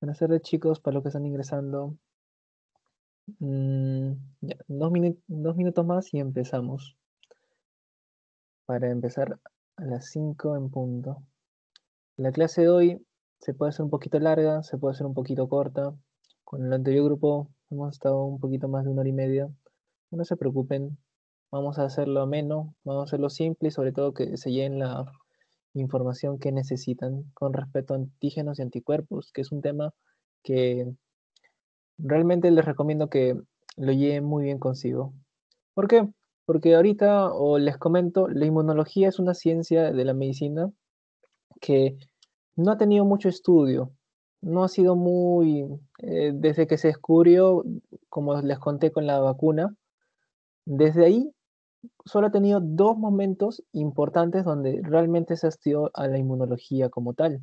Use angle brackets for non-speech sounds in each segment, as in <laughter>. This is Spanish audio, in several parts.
Buenas tardes chicos, para los que están ingresando. Mm, dos, minutos más y empezamos. Para empezar a las 5 en punto. La clase de hoy se puede hacer un poquito larga, se puede hacer un poquito corta. Con el anterior grupo hemos estado un poquito más de una hora y media. No se preocupen, vamos a hacerlo ameno, vamos a hacerlo simple y sobre todo que se llenen la información que necesitan con respecto a antígenos y anticuerpos, que es un tema que realmente les recomiendo que lo lleven muy bien consigo. ¿Por qué? Porque ahorita, o les comento, la inmunología es una ciencia de la medicina que no ha tenido mucho estudio, no ha sido muy, eh, desde que se descubrió, como les conté con la vacuna, desde ahí solo ha tenido dos momentos importantes donde realmente se estudió a la inmunología como tal.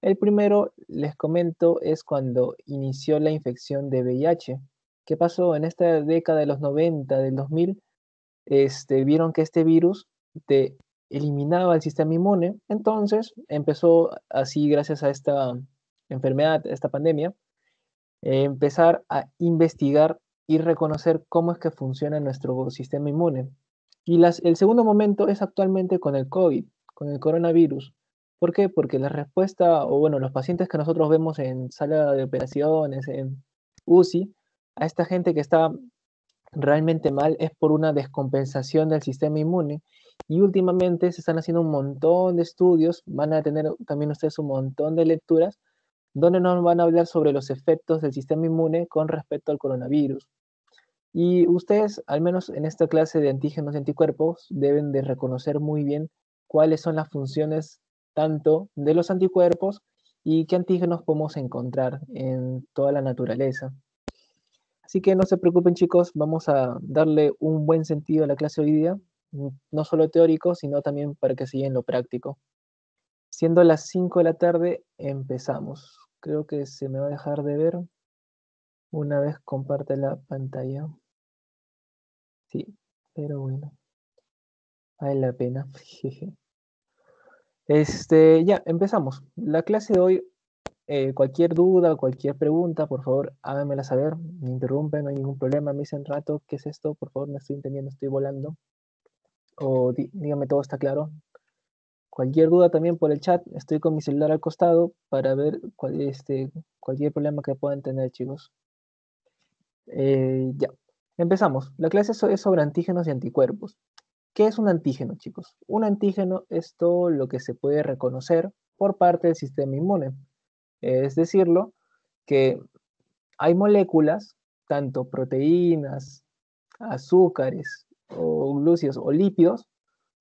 El primero, les comento, es cuando inició la infección de VIH. ¿Qué pasó? En esta década de los 90, del 2000, este, vieron que este virus te eliminaba el sistema inmune. Entonces empezó así, gracias a esta enfermedad, esta pandemia, empezar a investigar y reconocer cómo es que funciona nuestro sistema inmune. Y el segundo momento es actualmente con el COVID, con el coronavirus. ¿Por qué? Porque la respuesta, o bueno, los pacientes que nosotros vemos en sala de operaciones, en UCI, a esta gente que está realmente mal es por una descompensación del sistema inmune. Y últimamente se están haciendo un montón de estudios, van a tener también ustedes un montón de lecturas, donde nos van a hablar sobre los efectos del sistema inmune con respecto al coronavirus. Y ustedes, al menos en esta clase de antígenos y anticuerpos, deben de reconocer muy bien cuáles son las funciones tanto de los anticuerpos y qué antígenos podemos encontrar en toda la naturaleza. Así que no se preocupen chicos, vamos a darle un buen sentido a la clase hoy día, no solo teórico, sino también para que se en lo práctico. Siendo las 5 de la tarde, empezamos. Creo que se me va a dejar de ver una vez comparte la pantalla. Sí, pero bueno, vale la pena. <laughs> Este, ya, empezamos. La clase de hoy, eh, cualquier duda, cualquier pregunta, por favor, háganmela saber, me interrumpen, no hay ningún problema, me dicen rato, ¿qué es esto? Por favor, no estoy entendiendo, estoy volando. O díganme todo está claro. Cualquier duda también por el chat, estoy con mi celular al costado para ver este, cualquier problema que puedan tener, chicos. Eh, ya, empezamos. La clase es sobre antígenos y anticuerpos. ¿Qué es un antígeno, chicos? Un antígeno es todo lo que se puede reconocer por parte del sistema inmune. Es decirlo, que hay moléculas, tanto proteínas, azúcares o glúcidos o lípidos,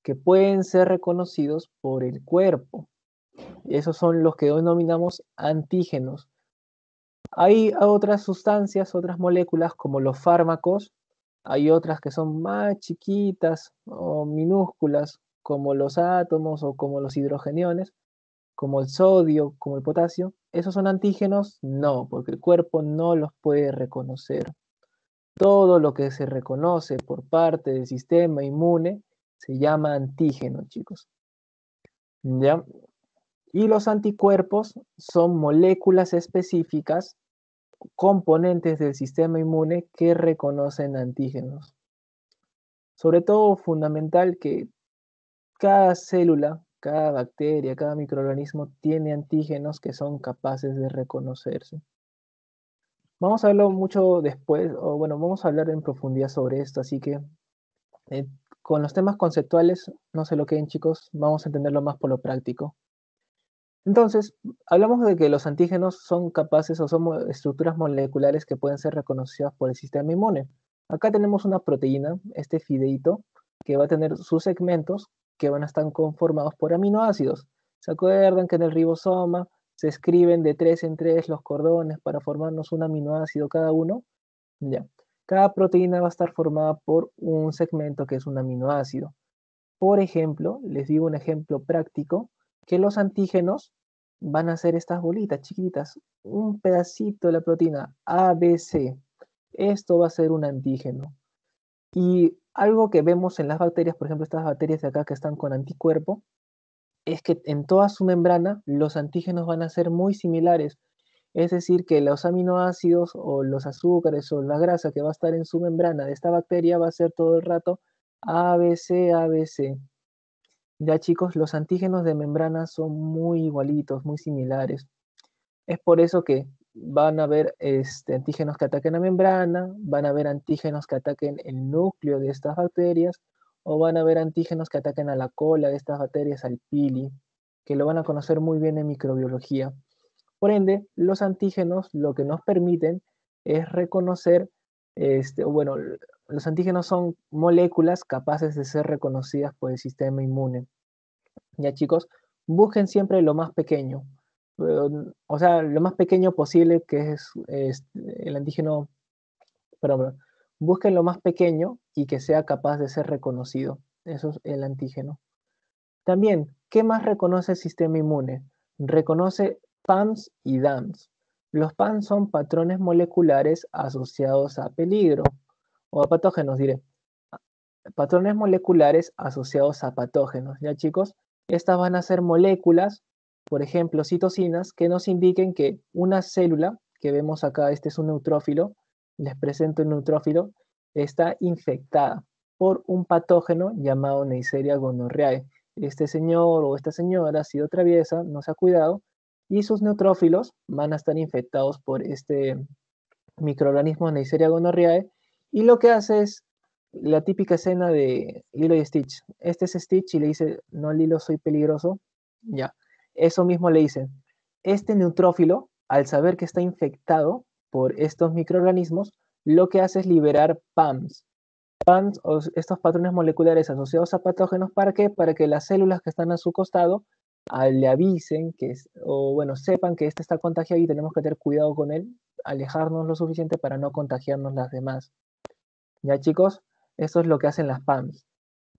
que pueden ser reconocidos por el cuerpo. Esos son los que denominamos antígenos. Hay otras sustancias, otras moléculas como los fármacos, hay otras que son más chiquitas o minúsculas, como los átomos o como los hidrogeniones, como el sodio, como el potasio. ¿Esos son antígenos? No, porque el cuerpo no los puede reconocer. Todo lo que se reconoce por parte del sistema inmune se llama antígeno, chicos. ¿Ya? Y los anticuerpos son moléculas específicas componentes del sistema inmune que reconocen antígenos. Sobre todo fundamental que cada célula, cada bacteria, cada microorganismo tiene antígenos que son capaces de reconocerse. Vamos a verlo mucho después, o bueno, vamos a hablar en profundidad sobre esto, así que eh, con los temas conceptuales, no se lo queden chicos, vamos a entenderlo más por lo práctico. Entonces, hablamos de que los antígenos son capaces o son estructuras moleculares que pueden ser reconocidas por el sistema inmune. Acá tenemos una proteína, este fideito, que va a tener sus segmentos que van a estar conformados por aminoácidos. ¿Se acuerdan que en el ribosoma se escriben de tres en tres los cordones para formarnos un aminoácido cada uno? Ya. Cada proteína va a estar formada por un segmento que es un aminoácido. Por ejemplo, les digo un ejemplo práctico, que los antígenos van a ser estas bolitas chiquitas, un pedacito de la proteína ABC. Esto va a ser un antígeno. Y algo que vemos en las bacterias, por ejemplo, estas bacterias de acá que están con anticuerpo, es que en toda su membrana los antígenos van a ser muy similares. Es decir, que los aminoácidos o los azúcares o la grasa que va a estar en su membrana de esta bacteria va a ser todo el rato ABC, ABC. Ya chicos, los antígenos de membrana son muy igualitos, muy similares. Es por eso que van a haber este, antígenos que ataquen la membrana, van a haber antígenos que ataquen el núcleo de estas bacterias, o van a haber antígenos que ataquen a la cola de estas bacterias, al pili, que lo van a conocer muy bien en microbiología. Por ende, los antígenos lo que nos permiten es reconocer, este, bueno, los antígenos son moléculas capaces de ser reconocidas por el sistema inmune. Ya chicos, busquen siempre lo más pequeño, o sea, lo más pequeño posible que es, el antígeno, perdón, busquen lo más pequeño y que sea capaz de ser reconocido. Eso es el antígeno. También, ¿qué más reconoce el sistema inmune? Reconoce PAMS y DAMS. Los PAMS son patrones moleculares asociados a peligro o a patógenos, diré. Patrones moleculares asociados a patógenos, ¿ya chicos? Estas van a ser moléculas, por ejemplo, citocinas, que nos indiquen que una célula, que vemos acá, este es un neutrófilo, les presento el neutrófilo, está infectada por un patógeno llamado Neisseria gonorrhoeae. Este señor o esta señora ha sido traviesa, no se ha cuidado, y sus neutrófilos van a estar infectados por este microorganismo Neisseria gonorrhoeae, y lo que hace es la típica escena de Lilo y Stitch. Este es Stitch y le dice, no Lilo, soy peligroso. Ya, eso mismo le dice. Este neutrófilo, al saber que está infectado por estos microorganismos, lo que hace es liberar PAMs. PAMs, estos patrones moleculares asociados a patógenos, ¿para qué? Para que las células que están a su costado le avisen que, o bueno, sepan que este está contagiado y tenemos que tener cuidado con él, alejarnos lo suficiente para no contagiarnos las demás. ¿Ya chicos? Eso es lo que hacen las PAMs.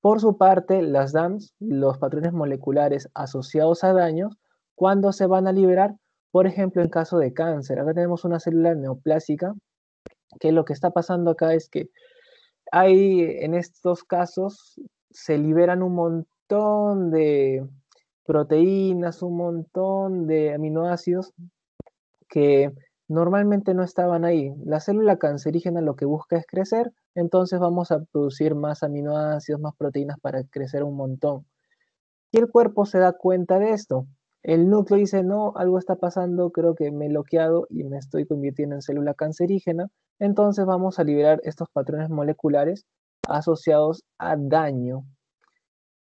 Por su parte, las DAMs, los patrones moleculares asociados a daños, ¿cuándo se van a liberar? Por ejemplo, en caso de cáncer. Acá tenemos una célula neoplásica, que lo que está pasando acá es que hay, en estos casos, se liberan un montón de proteínas, un montón de aminoácidos que normalmente no estaban ahí. La célula cancerígena lo que busca es crecer, entonces vamos a producir más aminoácidos, más proteínas para crecer un montón. Y el cuerpo se da cuenta de esto. El núcleo dice, no, algo está pasando, creo que me he bloqueado y me estoy convirtiendo en célula cancerígena. Entonces vamos a liberar estos patrones moleculares asociados a daño.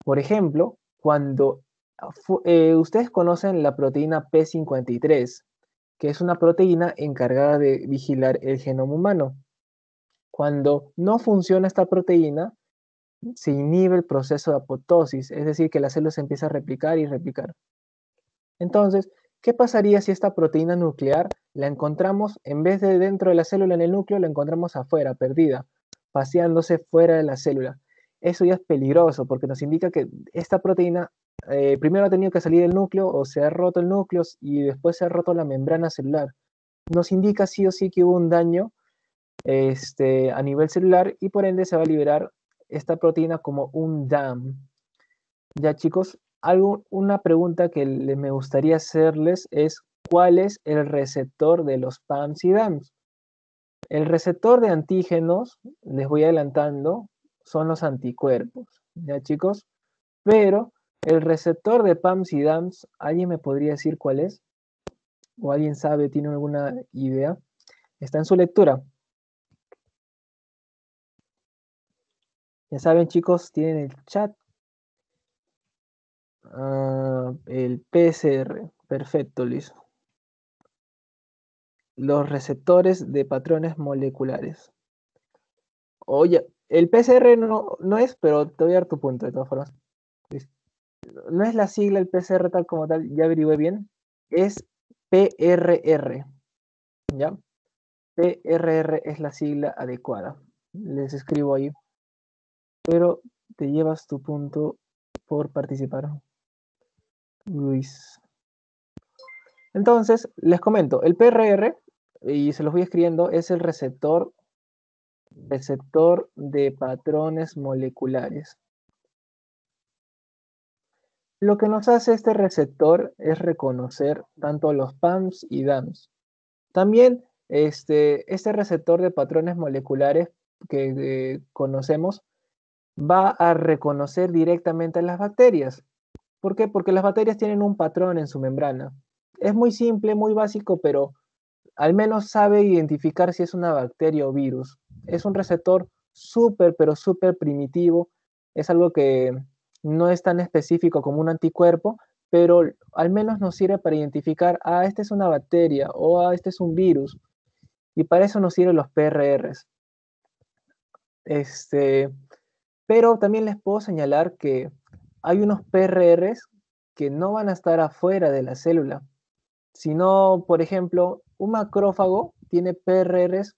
Por ejemplo, cuando eh, ustedes conocen la proteína P53, que es una proteína encargada de vigilar el genoma humano. Cuando no funciona esta proteína, se inhibe el proceso de apoptosis, es decir, que la célula se empieza a replicar y replicar. Entonces, ¿qué pasaría si esta proteína nuclear la encontramos, en vez de dentro de la célula en el núcleo, la encontramos afuera, perdida, paseándose fuera de la célula? Eso ya es peligroso porque nos indica que esta proteína eh, primero ha tenido que salir el núcleo o se ha roto el núcleo y después se ha roto la membrana celular. Nos indica sí o sí que hubo un daño este, a nivel celular y por ende se va a liberar esta proteína como un DAM. Ya chicos, algo, una pregunta que me gustaría hacerles es ¿cuál es el receptor de los PAMs y DAMs? El receptor de antígenos, les voy adelantando, son los anticuerpos, ¿ya chicos? Pero el receptor de PAMs y DAMs, ¿alguien me podría decir cuál es? ¿O alguien sabe, tiene alguna idea? Está en su lectura. Ya saben, chicos, tienen el chat. Ah, el PCR. Perfecto, Luis. Los receptores de patrones moleculares. Oye, el PCR no, no es, pero te voy a dar tu punto de todas formas no es la sigla el PCR tal como tal, ya averigué bien, es PRR. ¿Ya? PRR es la sigla adecuada. Les escribo ahí. Pero te llevas tu punto por participar. Luis. Entonces, les comento, el PRR, y se los voy escribiendo, es el receptor, receptor de patrones moleculares. Lo que nos hace este receptor es reconocer tanto los PAMs y DAMs. También este, este receptor de patrones moleculares que conocemos va a reconocer directamente a las bacterias. ¿Por qué? Porque las bacterias tienen un patrón en su membrana. Es muy simple, muy básico, pero al menos sabe identificar si es una bacteria o virus. Es un receptor súper, pero súper primitivo. Es algo que no es tan específico como un anticuerpo, pero al menos nos sirve para identificar, ah, esta es una bacteria o ah, este es un virus. Y para eso nos sirven los PRRs. Este, pero también les puedo señalar que hay unos PRRs que no van a estar afuera de la célula, sino, por ejemplo, un macrófago tiene PRRs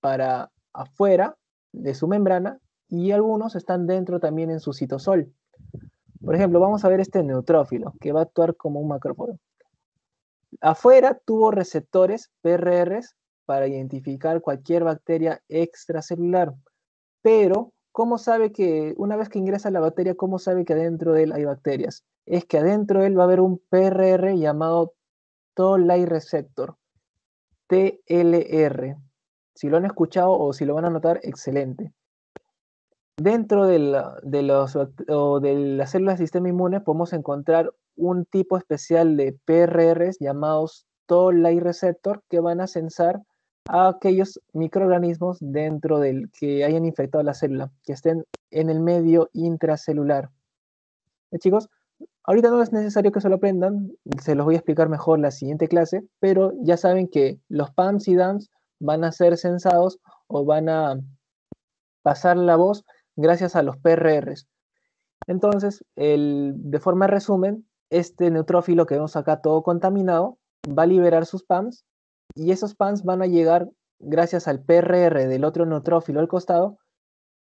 para afuera de su membrana y algunos están dentro también en su citosol. Por ejemplo, vamos a ver este neutrófilo que va a actuar como un macrófago. Afuera tuvo receptores PRRs para identificar cualquier bacteria extracelular, pero ¿cómo sabe que una vez que ingresa la bacteria, cómo sabe que adentro de él hay bacterias? Es que adentro de él va a haber un PRR llamado Toll-like receptor, TLR. Si lo han escuchado o si lo van a notar, excelente. Dentro de, los, de las células del sistema inmune podemos encontrar un tipo especial de PRRs llamados Toll-like receptor que van a sensar a aquellos microorganismos dentro del que hayan infectado la célula, que estén en el medio intracelular. ¿Eh, chicos? Ahorita no es necesario que se lo aprendan, se los voy a explicar mejor la siguiente clase, pero ya saben que los PAMs y DAMs van a ser censados o van a pasar la voz gracias a los PRRs. Entonces, de forma resumen, este neutrófilo que vemos acá todo contaminado va a liberar sus PAMs y esos PAMs van a llegar gracias al PRR del otro neutrófilo al costado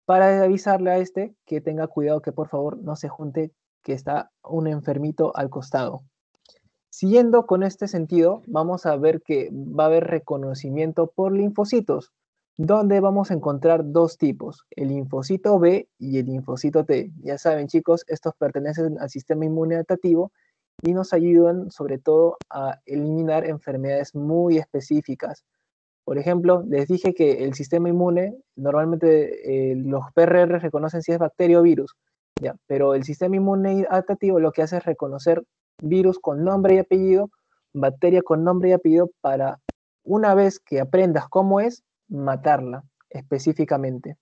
para avisarle a este que tenga cuidado que por favor no se junte que está un enfermito al costado. Siguiendo con este sentido, vamos a ver que va a haber reconocimiento por linfocitos, donde vamos a encontrar dos tipos, el linfocito B y el linfocito T. Ya saben chicos, estos pertenecen al sistema inmune adaptativo y nos ayudan sobre todo a eliminar enfermedades muy específicas. Por ejemplo, les dije que el sistema inmune, normalmente eh, los PRR reconocen si es bacteria o virus, ya, pero el sistema inmune adaptativo lo que hace es reconocer virus con nombre y apellido, bacteria con nombre y apellido para una vez que aprendas cómo es, matarla específicamente.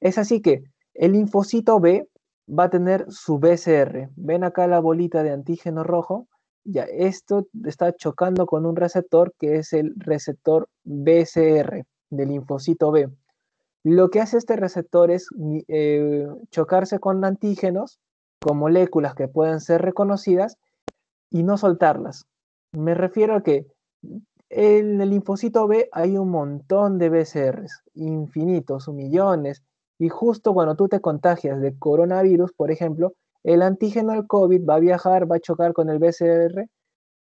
Es así que el linfocito B va a tener su BCR. Ven acá la bolita de antígeno rojo. Ya, esto está chocando con un receptor que es el receptor BCR del linfocito B. Lo que hace este receptor es eh, chocarse con antígenos, con moléculas que pueden ser reconocidas y no soltarlas. Me refiero a que en el linfocito B hay un montón de BCRs, infinitos, millones, y justo cuando tú te contagias de coronavirus, por ejemplo, el antígeno del COVID va a viajar, va a chocar con el BCR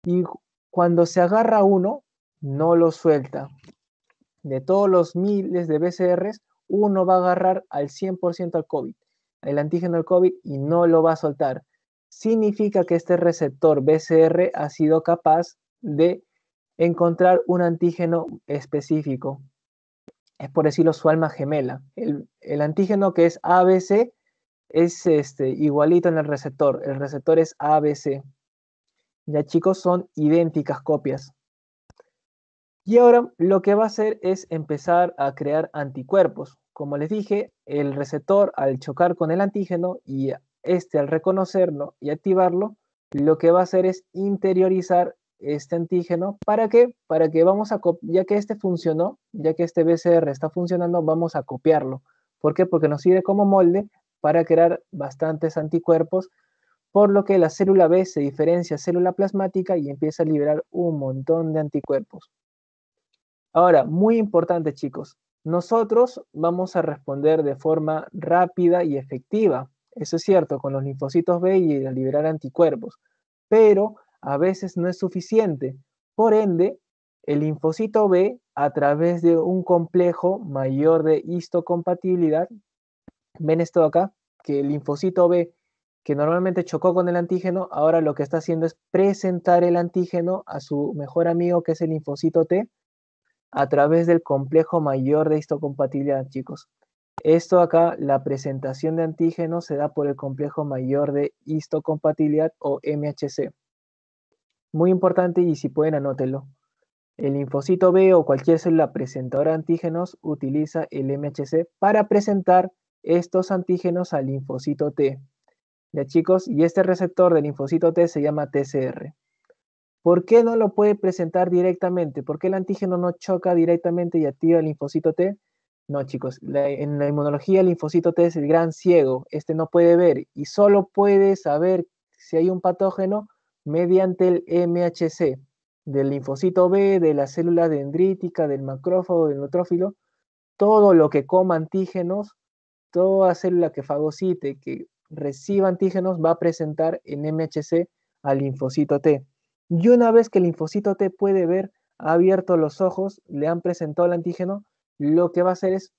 y cuando se agarra uno, no lo suelta de todos los miles de BCRs, uno va a agarrar al 100% al COVID, el antígeno del COVID, y no lo va a soltar. Significa que este receptor BCR ha sido capaz de encontrar un antígeno específico. Es por decirlo su alma gemela. El, antígeno que es ABC es este, igualito en el receptor. El receptor es ABC. Ya chicos, son idénticas copias. Y ahora lo que va a hacer es empezar a crear anticuerpos. Como les dije, el receptor al chocar con el antígeno y este al reconocerlo y activarlo, lo que va a hacer es interiorizar este antígeno. ¿Para qué? Para que vamos a, ya que este funcionó, ya que este BCR está funcionando, vamos a copiarlo. ¿Por qué? Porque nos sirve como molde para crear bastantes anticuerpos, por lo que la célula B se diferencia célula plasmática y empieza a liberar un montón de anticuerpos. Ahora, muy importante chicos, nosotros vamos a responder de forma rápida y efectiva. Eso es cierto, con los linfocitos B y a liberar anticuerpos, pero a veces no es suficiente. Por ende, el linfocito B, a través de un complejo mayor de histocompatibilidad, ven esto acá, que el linfocito B, que normalmente chocó con el antígeno, ahora lo que está haciendo es presentar el antígeno a su mejor amigo, que es el linfocito T, a través del complejo mayor de histocompatibilidad, chicos. Esto acá, la presentación de antígenos se da por el complejo mayor de histocompatibilidad o MHC. Muy importante y si pueden anótenlo. El linfocito B o cualquier célula presentadora de antígenos utiliza el MHC para presentar estos antígenos al linfocito T. Ya chicos, y este receptor del linfocito T se llama TCR. ¿Por qué no lo puede presentar directamente? ¿Por qué el antígeno no choca directamente y activa el linfocito T? No, chicos, en la inmunología el linfocito T es el gran ciego. Este no puede ver y solo puede saber si hay un patógeno mediante el MHC del linfocito B, de la célula dendrítica, del macrófago, del neutrófilo. Todo lo que coma antígenos, toda célula que fagocite, que reciba antígenos, va a presentar en MHC al linfocito T. Y una vez que el linfocito T puede ver, ha abierto los ojos, le han presentado el antígeno, lo que va a hacer es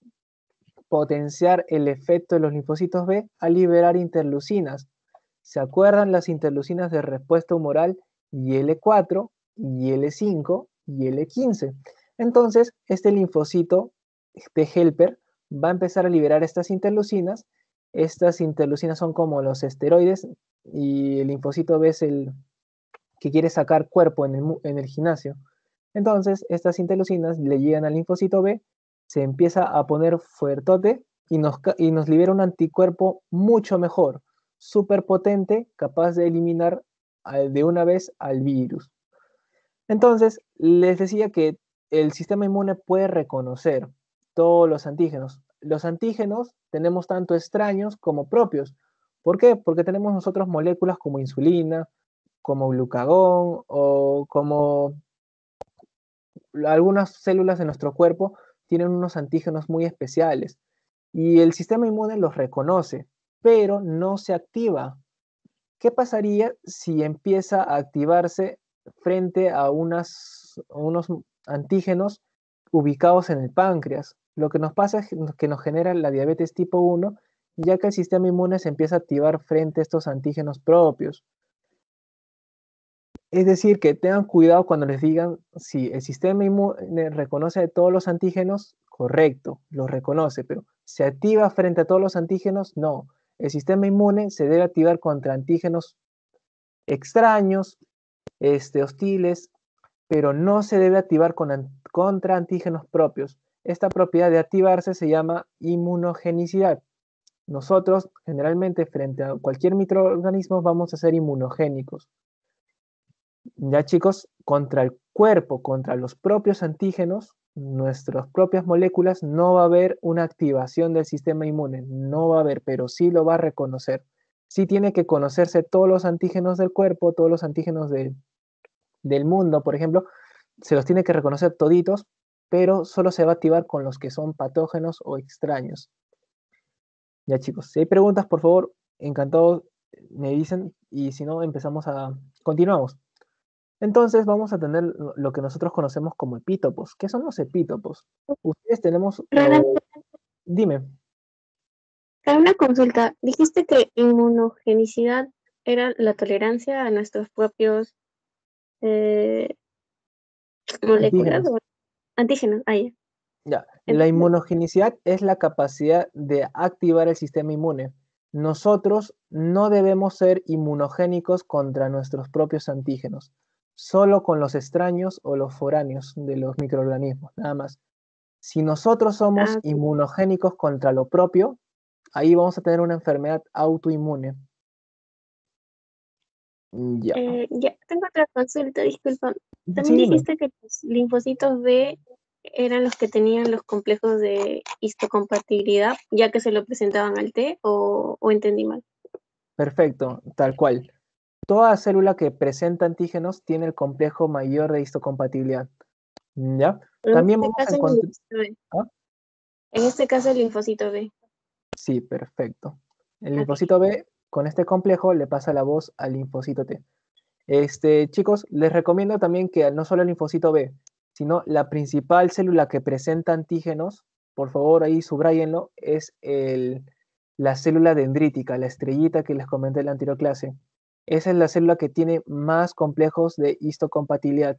potenciar el efecto de los linfocitos B a liberar interleucinas. ¿Se acuerdan las interleucinas de respuesta humoral IL4, IL5 y L15? Entonces, este linfocito de helper va a empezar a liberar estas interleucinas. Estas interleucinas son como los esteroides y el linfocito B es el que quiere sacar cuerpo en el, gimnasio. Entonces, estas interleucinas le llegan al linfocito B se empieza a poner fuertote y nos libera un anticuerpo mucho mejor, súper potente, capaz de eliminar de una vez al virus. Entonces, les decía que el sistema inmune puede reconocer todos los antígenos. Los antígenos tenemos tanto extraños como propios. ¿Por qué? Porque tenemos nosotros moléculas como insulina, como glucagón o como algunas células de nuestro cuerpo tienen unos antígenos muy especiales y el sistema inmune los reconoce, pero no se activa. ¿Qué pasaría si empieza a activarse frente a unos antígenos ubicados en el páncreas? Lo que nos pasa es que nos genera la diabetes tipo 1, ya que el sistema inmune se empieza a activar frente a estos antígenos propios. Es decir, que tengan cuidado cuando les digan si el sistema inmune reconoce todos los antígenos, correcto, los reconoce, pero ¿se activa frente a todos los antígenos? No. El sistema inmune se debe activar contra antígenos extraños, este, hostiles, pero no se debe activar contra antígenos propios. Esta propiedad de activarse se llama inmunogenicidad. Nosotros, generalmente, frente a cualquier microorganismo, vamos a ser inmunogénicos. Ya chicos, contra el cuerpo, contra los propios antígenos, nuestras propias moléculas, no va a haber una activación del sistema inmune, no va a haber, pero sí lo va a reconocer. Sí tiene que conocerse todos los antígenos del cuerpo, todos los antígenos del mundo, por ejemplo, se los tiene que reconocer toditos, pero solo se va a activar con los que son patógenos o extraños. Ya chicos, si hay preguntas, por favor, encantados me dicen y si no, empezamos a... Continuamos. Entonces vamos a tener lo que nosotros conocemos como epítopos. ¿Qué son los epítopos? Ustedes tenemos... dime. una consulta. Dijiste que inmunogenicidad era la tolerancia a nuestros propios eh, moléculas antígenos. Ahí. Ya, la inmunogenicidad es la capacidad de activar el sistema inmune. Nosotros no debemos ser inmunogénicos contra nuestros propios antígenos solo con los extraños o los foráneos de los microorganismos, nada más. Si nosotros somos ah, inmunogénicos contra lo propio, ahí vamos a tener una enfermedad autoinmune. Ya. Eh, ya, tengo otra consulta, disculpa. También dijiste que los linfocitos B eran los que tenían los complejos de histocompatibilidad, ya que se lo presentaban al T, o entendí mal. Perfecto, tal cual. Toda célula que presenta antígenos tiene el complejo mayor de histocompatibilidad. ¿Ya? También este vamos a encontrar... ¿Ah? En este caso el linfocito B. Sí, perfecto. El linfocito B, con este complejo, le pasa la voz al linfocito T. Este, chicos, les recomiendo también que no solo el linfocito B, sino la principal célula que presenta antígenos, por favor ahí subrayenlo, es el, la célula dendrítica, la estrellita que les comenté en la anterior clase. Esa es la célula que tiene más complejos de histocompatibilidad.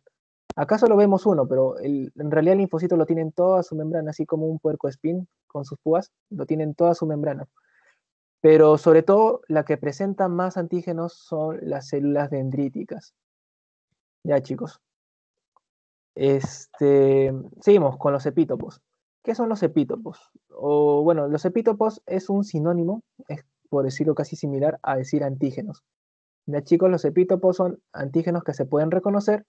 Acá solo vemos uno, pero en realidad el linfocito lo tiene en toda su membrana, así como un puerco espín con sus púas, lo tiene en toda su membrana. Pero sobre todo, la que presenta más antígenos son las células dendríticas. Ya, chicos. Este, seguimos con los epítopos. ¿Qué son los epítopos? O bueno, los epítopos es un sinónimo, es por decirlo casi similar a decir antígenos. Ya chicos, los epítopos son antígenos que se pueden reconocer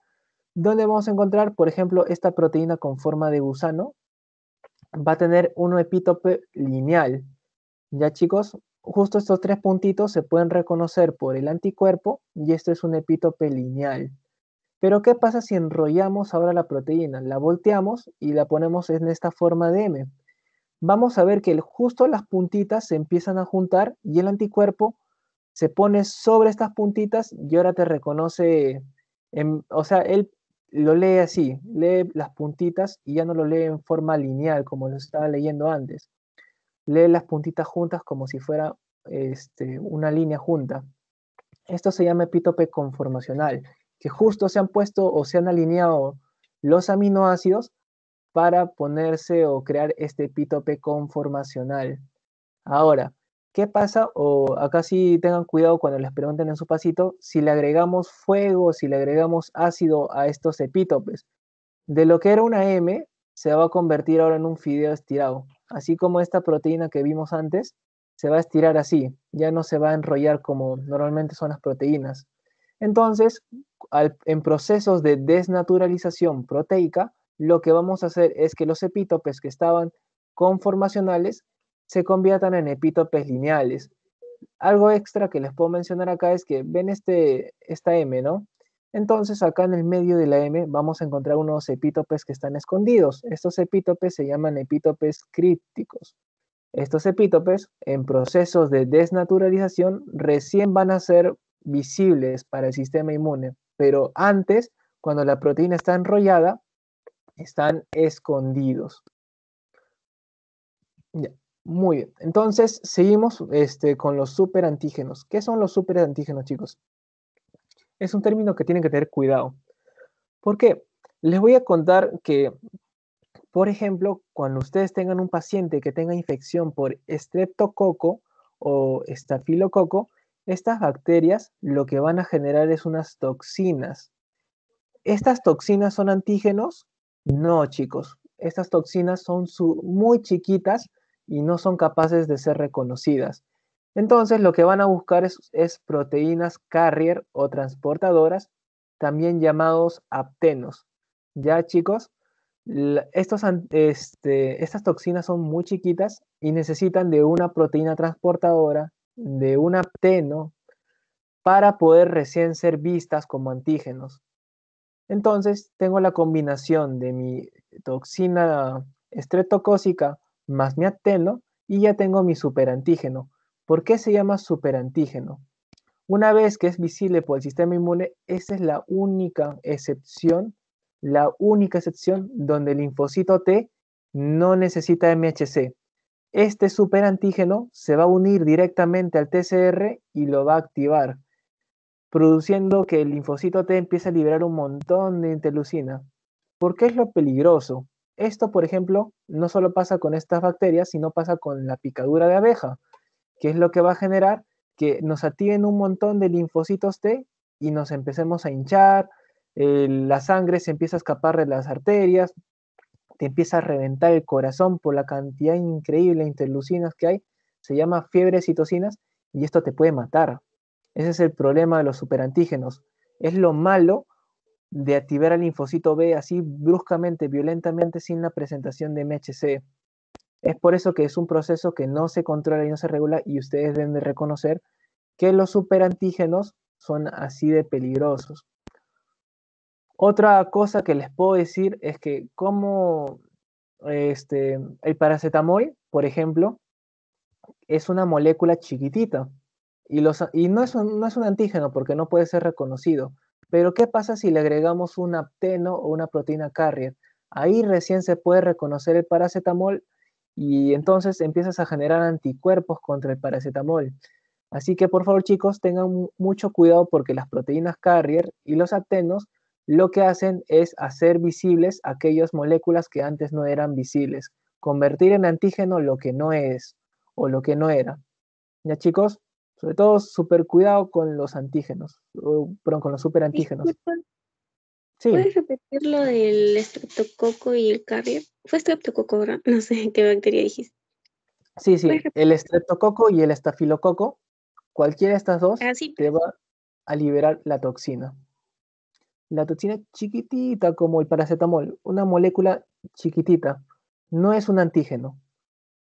¿Dónde vamos a encontrar, por ejemplo, esta proteína con forma de gusano? Va a tener un epítope lineal. Ya chicos, justo estos tres puntitos se pueden reconocer por el anticuerpo y esto es un epítope lineal. Pero ¿qué pasa si enrollamos ahora la proteína? La volteamos y la ponemos en esta forma de M. Vamos a ver que justo las puntitas se empiezan a juntar y el anticuerpo se pone sobre estas puntitas y ahora te reconoce, o sea, él lo lee así, lee las puntitas y ya no lo lee en forma lineal como lo estaba leyendo antes. Lee las puntitas juntas como si fuera este, una línea junta. Esto se llama epítope conformacional, que justo se han puesto o se han alineado los aminoácidos para ponerse o crear este epítope conformacional. Ahora, ¿Qué pasa? O acá sí tengan cuidado cuando les pregunten en su pasito si le agregamos fuego, si le agregamos ácido a estos epítopes. De lo que era una M, se va a convertir ahora en un fideo estirado. Así como esta proteína que vimos antes, se va a estirar así, ya no se va a enrollar como normalmente son las proteínas. Entonces, en procesos de desnaturalización proteica, lo que vamos a hacer es que los epítopes que estaban conformacionales se conviertan en epítopes lineales. Algo extra que les puedo mencionar acá es que ven este, esta M, ¿no? Entonces acá en el medio de la M vamos a encontrar unos epítopes que están escondidos. Estos epítopes se llaman epítopes crípticos. Estos epítopes en procesos de desnaturalización recién van a ser visibles para el sistema inmune, pero antes, cuando la proteína está enrollada, están escondidos. Ya. Muy bien, entonces seguimos este, con los superantígenos. ¿Qué son los superantígenos, chicos? Es un término que tienen que tener cuidado. ¿Por qué? Les voy a contar que, por ejemplo, cuando ustedes tengan un paciente que tenga infección por estreptococo o estafilococo, estas bacterias lo que van a generar es unas toxinas. ¿Estas toxinas son antígenos? No, chicos. Estas toxinas son muy chiquitas y no son capaces de ser reconocidas. Entonces lo que van a buscar es, proteínas carrier o transportadoras, también llamados aptenos. ¿Ya chicos? este, estas toxinas son muy chiquitas y necesitan de una proteína transportadora, de un apteno, para poder recién ser vistas como antígenos. Entonces tengo la combinación de mi toxina estreptocócica más mi apteno y ya tengo mi superantígeno. ¿Por qué se llama superantígeno? Una vez que es visible por el sistema inmune, esa es la única excepción, la única excepción donde el linfocito T no necesita MHC. Este superantígeno se va a unir directamente al TCR y lo va a activar, produciendo que el linfocito T empiece a liberar un montón de interleucina. ¿Por qué es lo peligroso? Esto, por ejemplo, no solo pasa con estas bacterias, sino pasa con la picadura de abeja, que es lo que va a generar que nos activen un montón de linfocitos T y nos empecemos a hinchar, la sangre se empieza a escapar de las arterias, te empieza a reventar el corazón por la cantidad increíble de interleucinas que hay, se llama fiebre citocinas y esto te puede matar. Ese es el problema de los superantígenos. Es lo malo de activar al linfocito B así bruscamente, violentamente, sin la presentación de MHC. Es por eso que es un proceso que no se controla y no se regula y ustedes deben de reconocer que los superantígenos son así de peligrosos. Otra cosa que les puedo decir es que como este, el paracetamol, por ejemplo, es una molécula chiquitita y, los, y no, es no es un antígeno porque no puede ser reconocido pero ¿qué pasa si le agregamos un apteno o una proteína carrier? Ahí recién se puede reconocer el paracetamol y entonces empiezas a generar anticuerpos contra el paracetamol. Así que por favor chicos tengan mucho cuidado porque las proteínas carrier y los aptenos lo que hacen es hacer visibles aquellas moléculas que antes no eran visibles, convertir en antígeno lo que no es o lo que no era. ¿Ya chicos? Sobre todo, súper cuidado con los antígenos, perdón, con los superantígenos. Sí. ¿Puedes repetir lo del estreptococo y el carrier? Fue estreptococo, ¿verdad? No sé qué bacteria dijiste. Sí, sí, el estreptococo y el estafilococo, cualquiera de estas dos ah, te va a liberar la toxina. La toxina chiquitita como el paracetamol, una molécula chiquitita, no es un antígeno,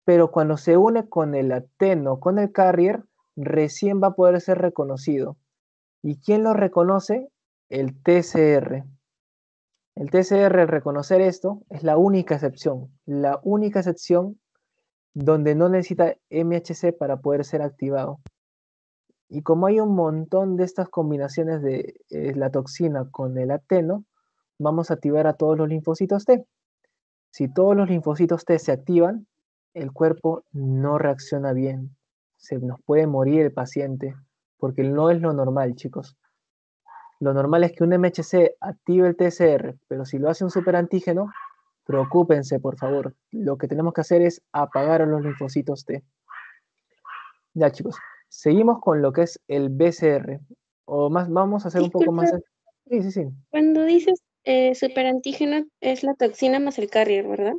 pero cuando se une con el ateno, con el carrier, recién va a poder ser reconocido. ¿Y quién lo reconoce? El TCR. El TCR, al reconocer esto, es la única excepción, la única excepción donde no necesita MHC para poder ser activado. Y como hay un montón de estas combinaciones de eh, la toxina con el ateno, vamos a activar a todos los linfocitos T. Si todos los linfocitos T se activan, el cuerpo no reacciona bien. Se nos puede morir el paciente, porque no es lo normal, chicos. Lo normal es que un MHC active el TCR, pero si lo hace un superantígeno, preocúpense, por favor. Lo que tenemos que hacer es apagar a los linfocitos T. Ya, chicos. Seguimos con lo que es el BCR. O más, vamos a hacer un poco más. Sí, sí, sí. Cuando dices eh, superantígeno, es la toxina más el carrier, ¿verdad?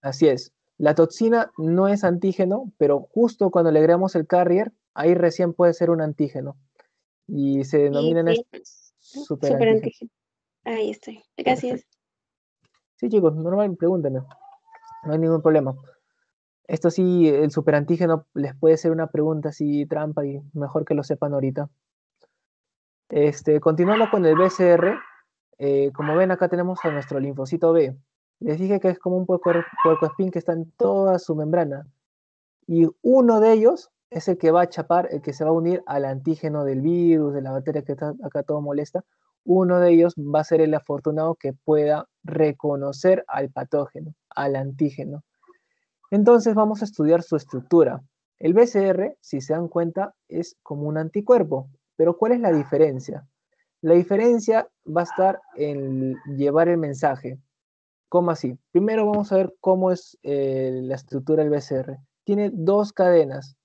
Así es. La toxina no es antígeno, pero justo cuando le agregamos el carrier, ahí recién puede ser un antígeno. Y se denomina superantígeno. Ahí estoy. Gracias. Sí, chicos, normal, pregúntenme. No hay ningún problema. Esto sí, el superantígeno les puede ser una pregunta así trampa y mejor que lo sepan ahorita. Este, continuando con el BCR, eh, como ven acá tenemos a nuestro linfocito B. Les dije que es como un puerco, espín que está en toda su membrana. Y uno de ellos es el que va a chapar, el que se va a unir al antígeno del virus, de la bacteria que está acá todo molesta. Uno de ellos va a ser el afortunado que pueda reconocer al patógeno, al antígeno. Entonces vamos a estudiar su estructura. El BCR, si se dan cuenta, es como un anticuerpo. Pero ¿cuál es la diferencia? La diferencia va a estar en llevar el mensaje. ¿Cómo así? Primero vamos a ver cómo es eh, la estructura del BCR. Tiene dos cadenas,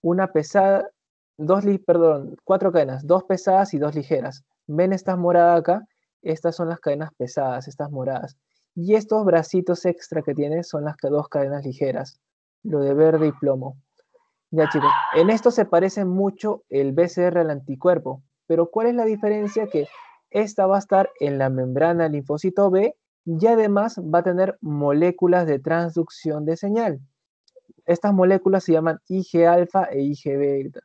una pesada, dos, perdón, cuatro cadenas, dos pesadas y dos ligeras. ¿Ven estas moradas acá? Estas son las cadenas pesadas, estas moradas. Y estos bracitos extra que tiene son las dos cadenas ligeras, lo de verde y plomo. Ya chicos, en esto se parece mucho el BCR al anticuerpo, pero ¿cuál es la diferencia? Que esta va a estar en la membrana linfocito B y además va a tener moléculas de transducción de señal. Estas moléculas se llaman Ig alfa e Ig beta.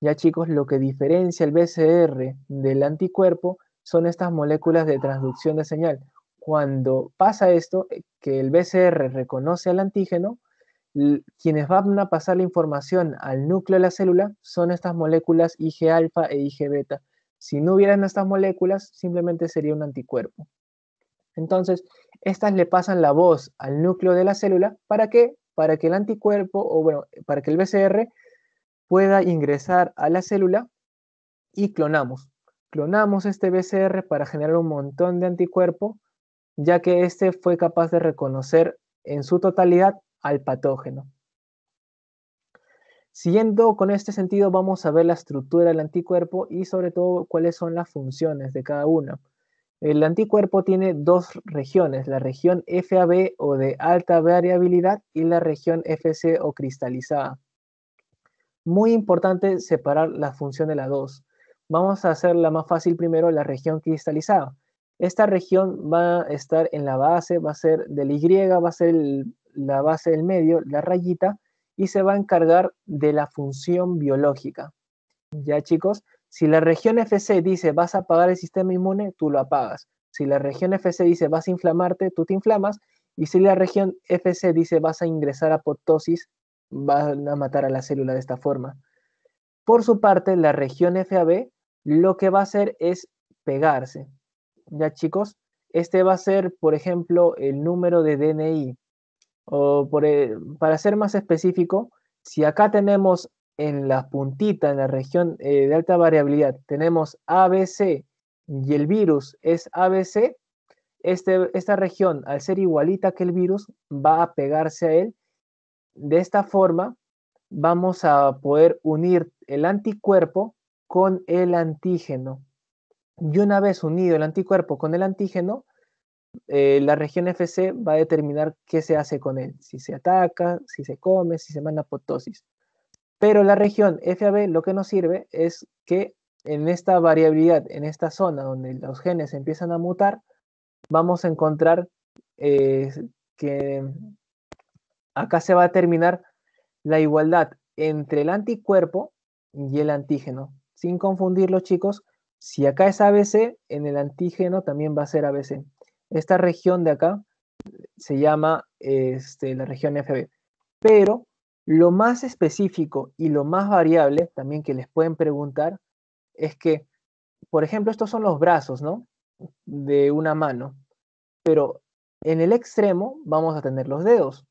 Ya chicos, lo que diferencia el BCR del anticuerpo son estas moléculas de transducción de señal. Cuando pasa esto, eh, que el BCR reconoce al antígeno, quienes van a pasar la información al núcleo de la célula son estas moléculas Ig alfa e Ig beta. Si no hubieran estas moléculas, simplemente sería un anticuerpo. Entonces, estas le pasan la voz al núcleo de la célula. ¿Para qué? Para que el anticuerpo, o bueno, para que el BCR pueda ingresar a la célula y clonamos. Clonamos este BCR para generar un montón de anticuerpo ya que éste fue capaz de reconocer en su totalidad al patógeno. Siguiendo con este sentido, vamos a ver la estructura del anticuerpo y sobre todo cuáles son las funciones de cada una. El anticuerpo tiene dos regiones, la región FAB o de alta variabilidad y la región FC o cristalizada. Muy importante separar la función de las dos. Vamos a hacer la más fácil primero, la región cristalizada. Esta región va a estar en la base, va a ser del Y, va a ser la base del medio, la rayita, y se va a encargar de la función biológica. Ya chicos, si la región FC dice vas a apagar el sistema inmune, tú lo apagas. Si la región FC dice vas a inflamarte, tú te inflamas. Y si la región FC dice vas a ingresar a apoptosis, van a matar a la célula de esta forma. Por su parte, la región FAB lo que va a hacer es pegarse. ¿ya chicos? Este va a ser, por ejemplo, el número de DNI. O e, para ser más específico, si acá tenemos en la puntita, en la región eh, de alta variabilidad, tenemos ABC y el virus es ABC, este, esta región, al ser igualita que el virus, va a pegarse a él. De esta forma, vamos a poder unir el anticuerpo con el antígeno. Y una vez unido el anticuerpo con el antígeno, eh, la región FC va a determinar qué se hace con él, si se ataca, si se come, si se manda apoptosis. Pero la región FAB lo que nos sirve es que en esta variabilidad, en esta zona donde los genes empiezan a mutar, vamos a encontrar eh, que acá se va a terminar la igualdad entre el anticuerpo y el antígeno. Sin confundirlo, chicos, si acá es ABC, en el antígeno también va a ser ABC. Esta región de acá se llama este, la región FB. Pero lo más específico y lo más variable también que les pueden preguntar es que, por ejemplo, estos son los brazos, ¿no? De una mano. Pero en el extremo vamos a tener los dedos.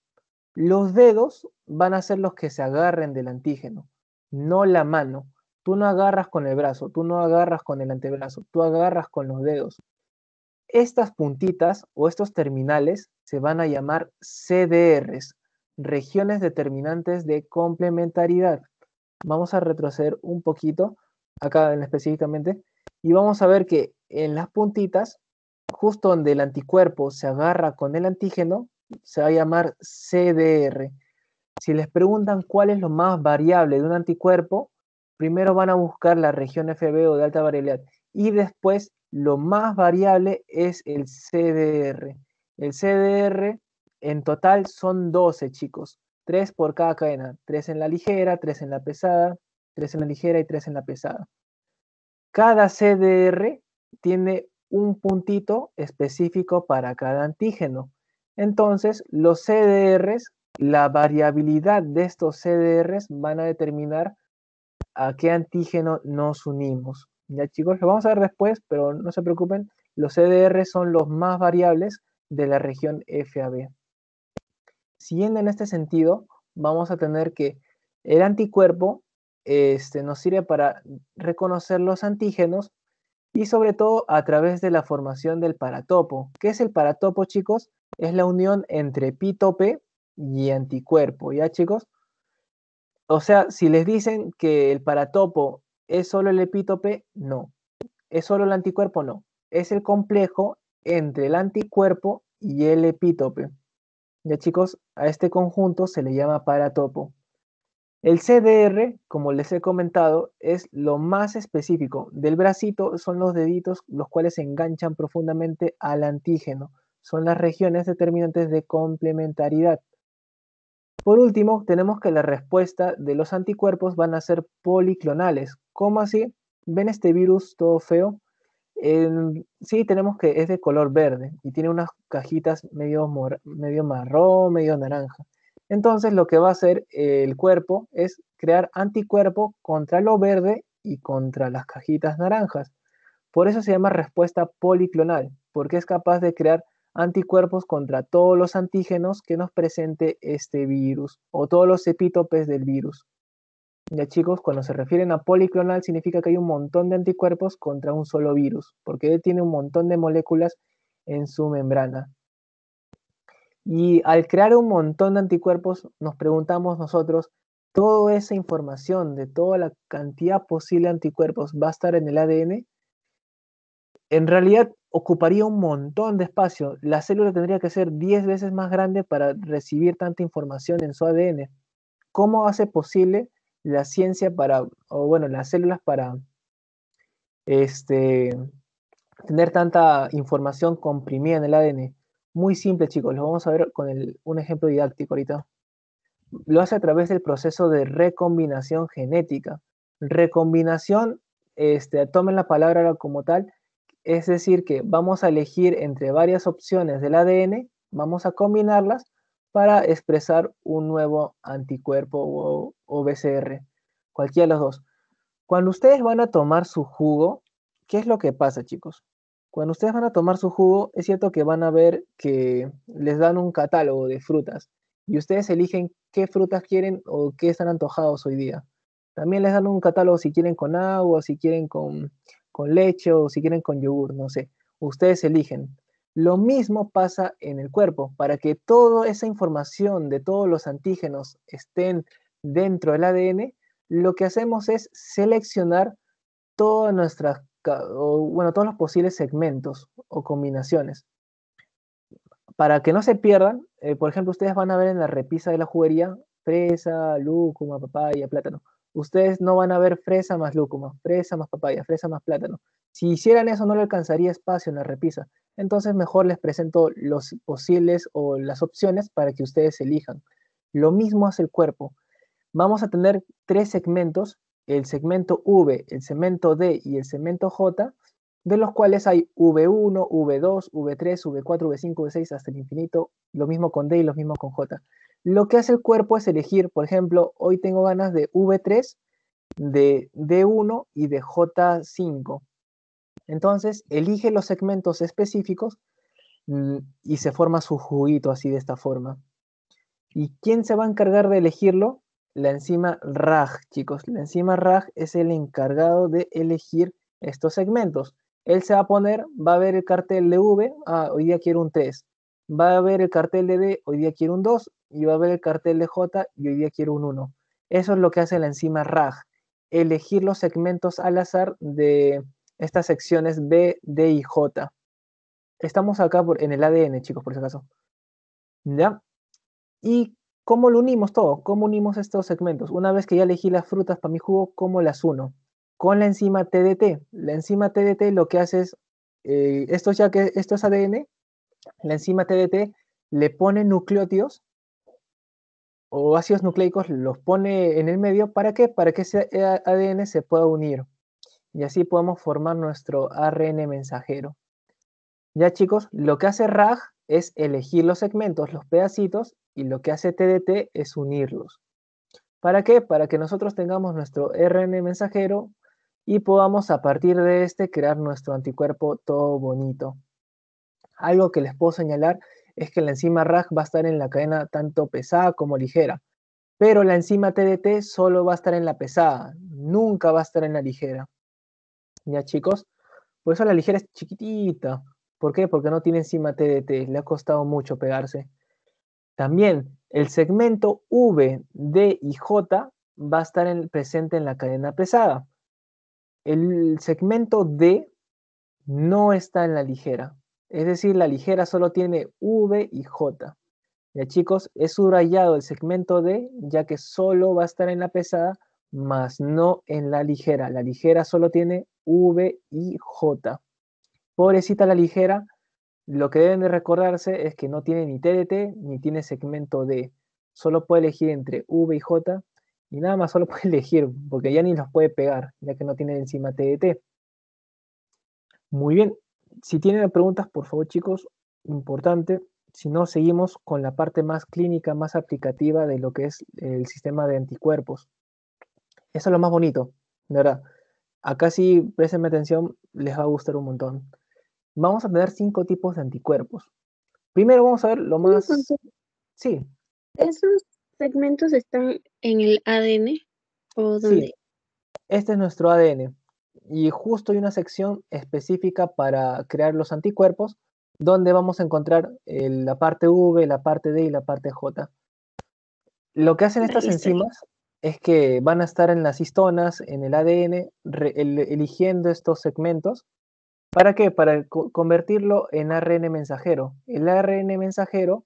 Los dedos van a ser los que se agarren del antígeno, no la mano. Tú no agarras con el brazo, tú no agarras con el antebrazo, tú agarras con los dedos. Estas puntitas o estos terminales se van a llamar CDRs, regiones determinantes de complementariedad. Vamos a retroceder un poquito, acá en específicamente, y vamos a ver que en las puntitas, justo donde el anticuerpo se agarra con el antígeno, se va a llamar CDR. Si les preguntan cuál es lo más variable de un anticuerpo, primero van a buscar la región FB o de alta variabilidad y después lo más variable es el CDR. El CDR en total son 12, chicos. 3 por cada cadena. 3 en la ligera, 3 en la pesada, 3 en la ligera y 3 en la pesada. Cada CDR tiene un puntito específico para cada antígeno. Entonces, los CDRs, la variabilidad de estos CDRs van a determinar a qué antígeno nos unimos. Ya chicos, lo vamos a ver después, pero no se preocupen, los CDRs son los más variables de la región FAB. Siguiendo en este sentido, vamos a tener que el anticuerpo este, nos sirve para reconocer los antígenos y sobre todo a través de la formación del paratopo. ¿Qué es el paratopo, chicos? Es la unión entre epítope y anticuerpo, ¿ya, chicos? O sea, si les dicen que el paratopo es solo el epítope, no. ¿Es solo el anticuerpo? No. Es el complejo entre el anticuerpo y el epítope. Ya chicos, a este conjunto se le llama paratopo. El CDR, como les he comentado, es lo más específico. Del bracito son los deditos los cuales enganchan profundamente al antígeno. Son las regiones determinantes de complementariedad. Por último, tenemos que la respuesta de los anticuerpos van a ser policlonales. ¿Cómo así? ¿Ven este virus todo feo? Sí, tenemos que es de color verde y tiene unas cajitas medio, medio marrón, medio naranja. Entonces lo que va a hacer el cuerpo es crear anticuerpo contra lo verde y contra las cajitas naranjas. Por eso se llama respuesta policlonal, porque es capaz de crear anticuerpos contra todos los antígenos que nos presente este virus o todos los epítopes del virus. Ya chicos, cuando se refieren a policlonal significa que hay un montón de anticuerpos contra un solo virus, porque él tiene un montón de moléculas en su membrana. Y al crear un montón de anticuerpos, nos preguntamos nosotros, ¿toda esa información de toda la cantidad posible de anticuerpos va a estar en el ADN? En realidad ocuparía un montón de espacio. La célula tendría que ser 10 veces más grande para recibir tanta información en su ADN. ¿Cómo hace posible la ciencia para, o bueno, las células para este, tener tanta información comprimida en el ADN. Muy simple, chicos, lo vamos a ver con un ejemplo didáctico ahorita. Lo hace a través del proceso de recombinación genética. Recombinación, este, tomen la palabra como tal, es decir, que vamos a elegir entre varias opciones del ADN, vamos a combinarlas para expresar un nuevo anticuerpo o, BCR, cualquiera de los dos. Cuando ustedes van a tomar su jugo, ¿qué es lo que pasa, chicos? Cuando ustedes van a tomar su jugo, es cierto que van a ver que les dan un catálogo de frutas y ustedes eligen qué frutas quieren o qué están antojados hoy día. También les dan un catálogo si quieren con agua, si quieren con, con leche o si quieren con yogur, no sé. Ustedes eligen. Lo mismo pasa en el cuerpo. Para que toda esa información de todos los antígenos estén dentro del ADN, lo que hacemos es seleccionar todas nuestras, bueno, todos los posibles segmentos o combinaciones. Para que no se pierdan, eh, por ejemplo, ustedes van a ver en la repisa de la juguería fresa, lúcuma, papaya, plátano. Ustedes no van a ver fresa más lúcuma, fresa más papaya, fresa más plátano. Si hicieran eso no le alcanzaría espacio en la repisa. Entonces mejor les presento los posibles o las opciones para que ustedes elijan. Lo mismo hace el cuerpo. Vamos a tener tres segmentos, el segmento V, el segmento D y el segmento J, de los cuales hay V1, V2, V3, V4, V5, V6 hasta el infinito, lo mismo con D y lo mismo con J. Lo que hace el cuerpo es elegir, por ejemplo, hoy tengo ganas de V3, de D1 y de J5. Entonces, elige los segmentos específicos mm, y se forma su juguito así de esta forma. ¿Y quién se va a encargar de elegirlo? La enzima RAG, chicos. La enzima RAG es el encargado de elegir estos segmentos. Él se va a poner, va a ver el cartel de V, ah, hoy día quiero un 3. Va a ver el cartel de D, hoy día quiero un 2. Y va a ver el cartel de J y hoy día quiero un 1. Eso es lo que hace la enzima RAG. Elegir los segmentos al azar de, estas secciones B, D y J. Estamos acá por, en el ADN, chicos, por si acaso. ¿Ya? ¿Y cómo lo unimos todo? ¿Cómo unimos estos segmentos? Una vez que ya elegí las frutas para mi jugo, ¿cómo las uno? Con la enzima TDT. La enzima TDT lo que hace es, eh, esto ya que esto es ADN, la enzima TDT le pone nucleótidos o ácidos nucleicos, los pone en el medio. ¿Para qué? Para que ese ADN se pueda unir y así podemos formar nuestro ARN mensajero. Ya chicos, lo que hace RAG es elegir los segmentos, los pedacitos, y lo que hace TDT es unirlos. ¿Para qué? Para que nosotros tengamos nuestro ARN mensajero y podamos a partir de este crear nuestro anticuerpo todo bonito. Algo que les puedo señalar es que la enzima RAG va a estar en la cadena tanto pesada como ligera, pero la enzima TDT solo va a estar en la pesada, nunca va a estar en la ligera. ¿ya chicos? Por eso la ligera es chiquitita. ¿Por qué? Porque no tiene enzima TDT, le ha costado mucho pegarse. También el segmento V, D y J va a estar presente en la cadena pesada. El segmento D no está en la ligera. Es decir, la ligera solo tiene V y J. Ya chicos, es subrayado el segmento D, ya que solo va a estar en la pesada, más no en la ligera. La ligera solo tiene V y J. Pobrecita la ligera, lo que deben de recordarse es que no tiene ni TDT ni tiene segmento D. Solo puede elegir entre V y J y nada más solo <laughs> puede elegir porque ya ni los puede pegar, ya que no tiene encima TDT. Muy bien, si tienen preguntas, por favor chicos, importante. Si no, seguimos con la parte más clínica, más aplicativa de lo que es el sistema de anticuerpos. Eso es lo más bonito, de verdad. Acá sí, presten atención, les va a gustar un montón. Vamos a tener cinco tipos de anticuerpos. Primero vamos a ver lo más... Sí. ¿Esos segmentos están en el ADN o dónde? Sí. Este es nuestro ADN. Y justo hay una sección específica para crear los anticuerpos, donde vamos a encontrar la parte V, la parte D y la parte J. Lo que hacen estas enzimas es que van a estar en las histonas, en el ADN, eligiendo estos segmentos. ¿Para qué? Para convertirlo en ARN mensajero. El ARN mensajero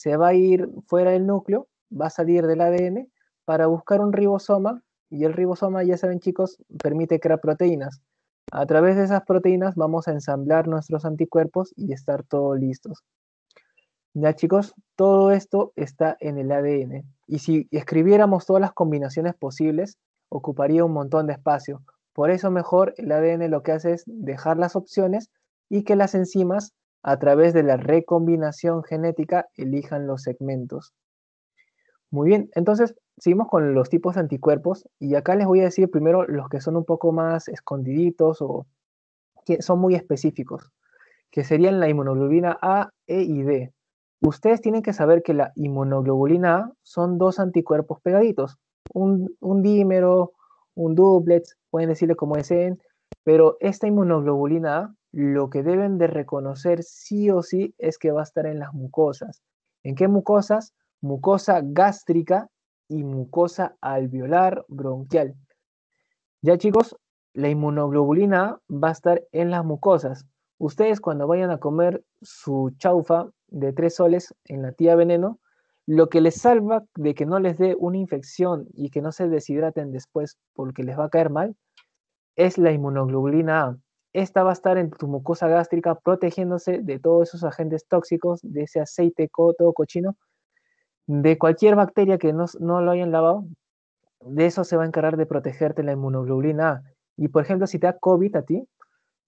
se va a ir fuera del núcleo, va a salir del ADN para buscar un ribosoma y el ribosoma, ya saben chicos, permite crear proteínas. A través de esas proteínas vamos a ensamblar nuestros anticuerpos y estar todos listos. Ya chicos, todo esto está en el ADN. Y si escribiéramos todas las combinaciones posibles, ocuparía un montón de espacio. Por eso mejor el ADN lo que hace es dejar las opciones y que las enzimas, a través de la recombinación genética, elijan los segmentos. Muy bien, entonces seguimos con los tipos de anticuerpos y acá les voy a decir primero los que son un poco más escondiditos o que son muy específicos, que serían la inmunoglobulina A, E y D. Ustedes tienen que saber que la inmunoglobulina A son dos anticuerpos pegaditos, un, dímero, un duplex, pueden decirle como deseen, Pero esta inmunoglobulina A, lo que deben de reconocer sí o sí es que va a estar en las mucosas. ¿En qué mucosas? Mucosa gástrica y mucosa alveolar bronquial. Ya chicos, la inmunoglobulina va a estar en las mucosas. Ustedes cuando vayan a comer su chaufa de tres soles en la tía veneno, lo que les salva de que no les dé una infección y que no se deshidraten después porque les va a caer mal, es la inmunoglobulina A. Esta va a estar en tu mucosa gástrica protegiéndose de todos esos agentes tóxicos, de ese aceite todo cochino, de cualquier bacteria que no, no lo hayan lavado. De eso se va a encargar de protegerte la inmunoglobulina A. Y por ejemplo, si te da COVID a ti,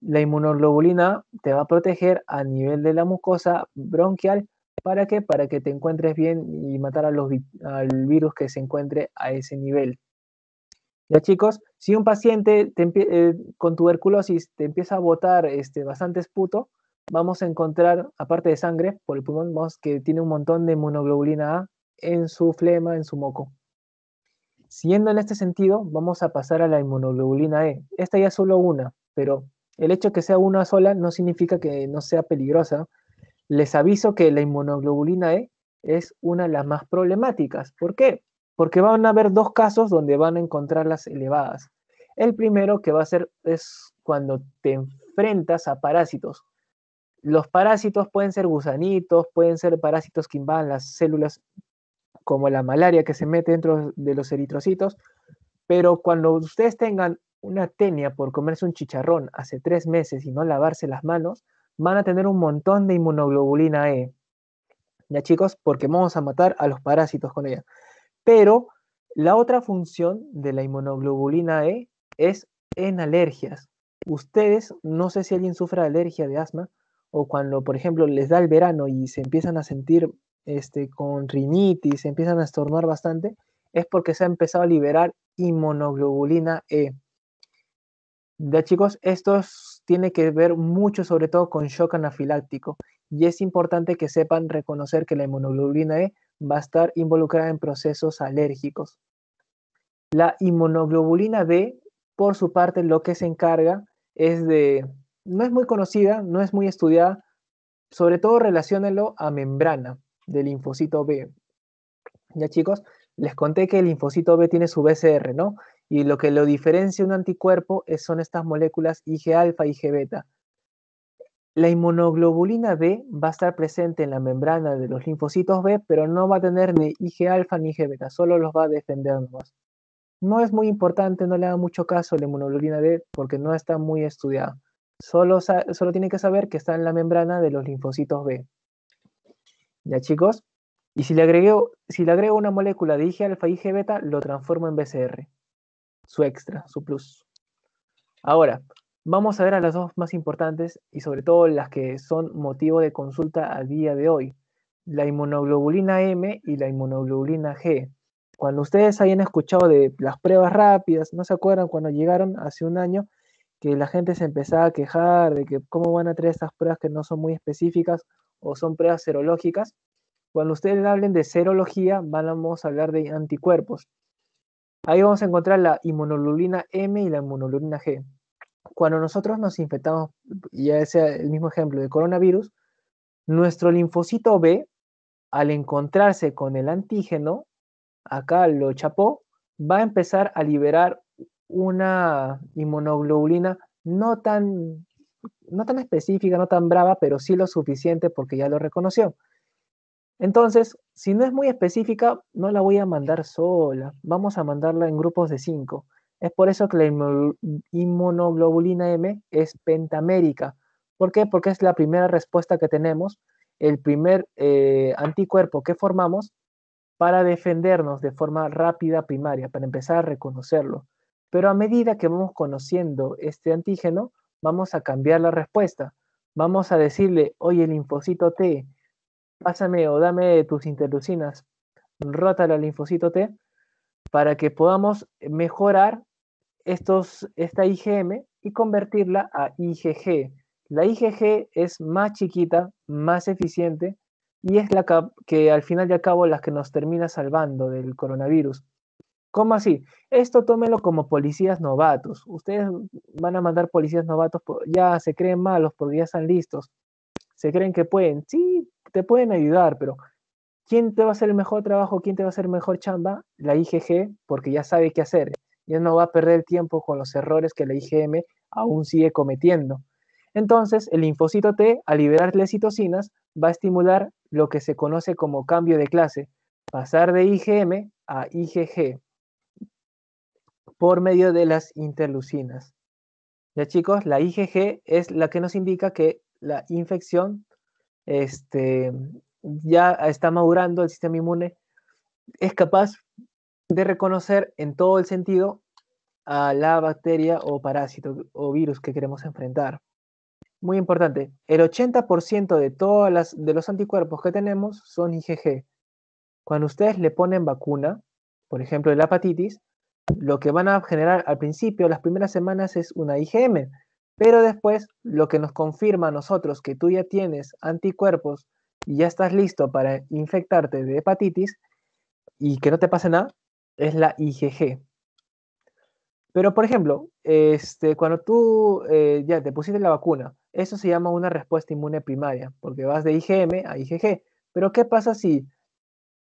la inmunoglobulina te va a proteger a nivel de la mucosa bronquial. ¿Para qué? Para que te encuentres bien y matar a los, al virus que se encuentre a ese nivel. Ya chicos, si un paciente eh, con tuberculosis te empieza a botar este, bastante esputo, vamos a encontrar, aparte de sangre, por el pulmón, vamos que tiene un montón de inmunoglobulina A en su flema, en su moco. Siguiendo en este sentido, vamos a pasar a la inmunoglobulina E. Esta ya es solo una, pero el hecho de que sea una sola no significa que no sea peligrosa. Les aviso que la inmunoglobulina E es una de las más problemáticas. ¿Por qué? Porque van a haber dos casos donde van a encontrarlas elevadas. El primero que va a ser es cuando te enfrentas a parásitos. Los parásitos pueden ser gusanitos, pueden ser parásitos que invadan las células como la malaria que se mete dentro de los eritrocitos, pero cuando ustedes tengan una tenia por comerse un chicharrón hace tres meses y no lavarse las manos, van a tener un montón de inmunoglobulina E. Ya chicos, porque vamos a matar a los parásitos con ella. Pero la otra función de la inmunoglobulina E es en alergias. Ustedes, no sé si alguien sufre alergia de asma o cuando, por ejemplo, les da el verano y se empiezan a sentir este, con rinitis, se empiezan a estornudar bastante, es porque se ha empezado a liberar inmunoglobulina E. Ya chicos, esto tiene que ver mucho sobre todo con shock anafiláctico y es importante que sepan reconocer que la inmunoglobulina E va a estar involucrada en procesos alérgicos. La inmunoglobulina D, por su parte, lo que se encarga es de, no es muy conocida, no es muy estudiada, sobre todo relaciónelo a membrana del linfocito B. Ya chicos, les conté que el linfocito B tiene su BCR, ¿no? Y lo que lo diferencia un anticuerpo son estas moléculas Ig-alfa y Ig-beta. La inmunoglobulina B va a estar presente en la membrana de los linfocitos B, pero no va a tener ni Ig-alfa ni Ig-beta, solo los va a defender nomás. No es muy importante, no le da mucho caso la inmunoglobulina B porque no está muy estudiada. Solo, solo tiene que saber que está en la membrana de los linfocitos B. ¿Ya chicos? Y si le agrego, una molécula de Ig-alfa y Ig-beta, lo transformo en BCR su extra, su plus. Ahora, vamos a ver a las dos más importantes y sobre todo las que son motivo de consulta a día de hoy, la inmunoglobulina M y la inmunoglobulina G. Cuando ustedes hayan escuchado de las pruebas rápidas, ¿no se acuerdan cuando llegaron hace un año que la gente se empezaba a quejar de que cómo van a traer estas pruebas que no son muy específicas o son pruebas serológicas? Cuando ustedes hablen de serología, vamos a hablar de anticuerpos. Ahí vamos a encontrar la inmunoglobulina M y la inmunoglobulina G. Cuando nosotros nos infectamos, ya sea el mismo ejemplo de coronavirus, nuestro linfocito B, al encontrarse con el antígeno, acá lo chapó, va a empezar a liberar una inmunoglobulina no tan, no tan específica, no tan brava, pero sí lo suficiente porque ya lo reconoció. Entonces, si no es muy específica, no la voy a mandar sola. Vamos a mandarla en grupos de 5. Es por eso que la inmunoglobulina M es pentamérica. ¿Por qué? Porque es la primera respuesta que tenemos, el primer eh, anticuerpo que formamos para defendernos de forma rápida primaria, para empezar a reconocerlo. Pero a medida que vamos conociendo este antígeno, vamos a cambiar la respuesta. Vamos a decirle, oye, el linfocito T, pásame o dame tus interleucinas, rótala al linfocito T, para que podamos mejorar estos, esta IgM y convertirla a IgG. La IgG es más chiquita, más eficiente y es la que, al final al cabo la que nos termina salvando del coronavirus. ¿Cómo así? Esto tómelo como policías novatos. Ustedes van a mandar policías novatos, ya se creen malos porque ya están listos. Se creen que pueden. Sí, te pueden ayudar, pero ¿quién te va a hacer el mejor trabajo? ¿Quién te va a hacer mejor chamba? La IGG, porque ya sabe qué hacer. Ya no va a perder tiempo con los errores que la IgM aún sigue cometiendo. Entonces, el linfocito T, al liberar citocinas, va a estimular lo que se conoce como cambio de clase, pasar de IgM a IgG por medio de las interleucinas. Ya chicos, la IgG es la que nos indica que la infección este, ya está madurando, el sistema inmune es capaz de reconocer en todo el sentido a la bacteria o parásito o virus que queremos enfrentar. Muy importante, el 80% de todas las de los anticuerpos que tenemos son IgG. Cuando ustedes le ponen vacuna, por ejemplo, de la hepatitis, lo que van a generar al principio, las primeras semanas, es una IgM, pero después lo que nos confirma a nosotros que tú ya tienes anticuerpos y ya estás listo para infectarte de hepatitis y que no te pase nada, es la IgG. Pero, por ejemplo, este, cuando tú eh, ya te pusiste la vacuna, eso se llama una respuesta inmune primaria, porque vas de IgM a IgG. Pero, ¿qué pasa si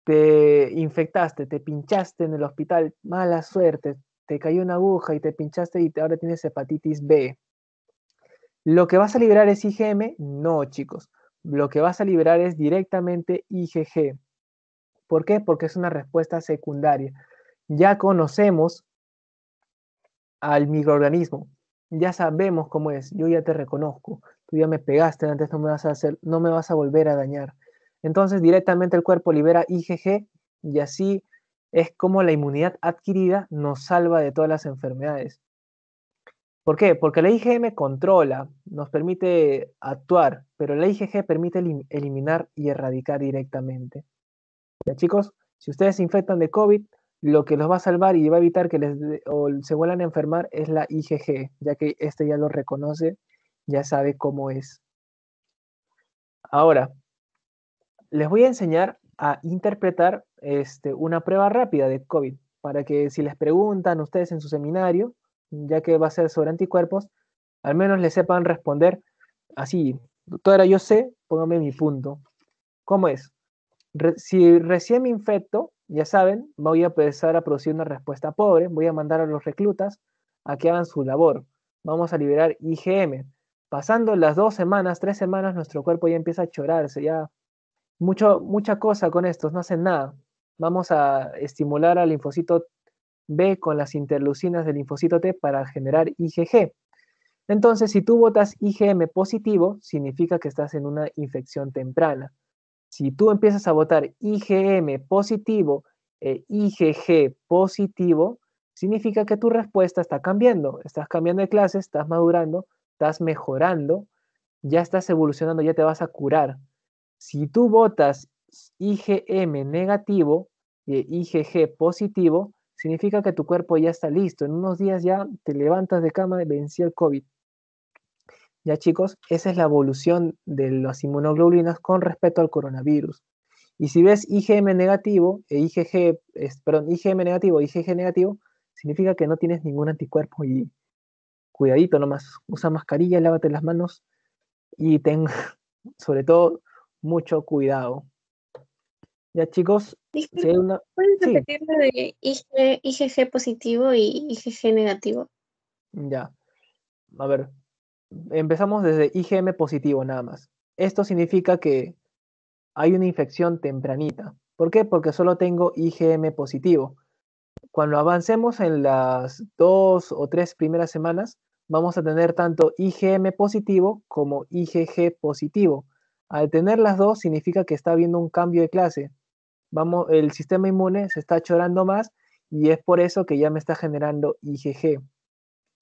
te infectaste, te pinchaste en el hospital, mala suerte, te cayó una aguja y te pinchaste y ahora tienes hepatitis B? ¿Lo que vas a liberar es IgM? No, chicos. Lo que vas a liberar es directamente IgG. ¿Por qué? Porque es una respuesta secundaria. Ya conocemos al microorganismo. Ya sabemos cómo es, yo ya te reconozco, tú ya me pegaste antes, no me vas a hacer, no me vas a volver a dañar. Entonces directamente el cuerpo libera IgG y así es como la inmunidad adquirida nos salva de todas las enfermedades. ¿Por qué? Porque la IgM controla, nos permite actuar, pero la IgG permite eliminar y erradicar directamente. Ya chicos, si ustedes se infectan de COVID, lo que los va a salvar y va a evitar que les se vuelvan a enfermar es la IgG, ya que este ya lo reconoce, ya sabe cómo es. Ahora, les voy a enseñar a interpretar este, una prueba rápida de COVID, para que si les preguntan ustedes en su seminario, ya que va a ser sobre anticuerpos, al menos les sepan responder así. Doctora, yo sé, póngame mi punto. ¿Cómo es? si recién me infecto, ya saben, voy a empezar a producir una respuesta pobre, voy a mandar a los reclutas a que hagan su labor. Vamos a liberar IgM. Pasando las dos semanas, tres semanas, nuestro cuerpo ya empieza a chorarse, ya mucho, mucha cosa con estos, no hacen nada. Vamos a estimular al linfocito B con las interleucinas del linfocito T para generar IgG. Entonces, si tú votas IgM positivo, significa que estás en una infección temprana. Si tú empiezas a votar IgM positivo e IgG positivo, significa que tu respuesta está cambiando. Estás cambiando de clase, estás madurando, estás mejorando, ya estás evolucionando, ya te vas a curar. Si tú votas IgM negativo e IgG positivo, significa que tu cuerpo ya está listo. En unos días ya te levantas de cama y vencí el COVID. Ya chicos, esa es la evolución de las inmunoglobulinas con respecto al coronavirus. Y si ves IgM negativo e IgG, perdón, IgM negativo e IgG negativo, significa que no tienes ningún anticuerpo y cuidadito nomás, usa mascarilla, lávate las manos y ten <laughs> sobre todo mucho cuidado. Ya chicos, ¿puedes repetir lo de IgG positivo y IgG negativo? Ya, a ver, empezamos desde IgM positivo nada más. Esto significa que hay una infección tempranita. ¿Por qué? Porque solo tengo IgM positivo. Cuando avancemos en las dos o tres primeras semanas, vamos a tener tanto IgM positivo como IgG positivo. Al tener las dos significa que está habiendo un cambio de clase. Vamos, el sistema inmune se está chorando más y es por eso que ya me está generando IgG.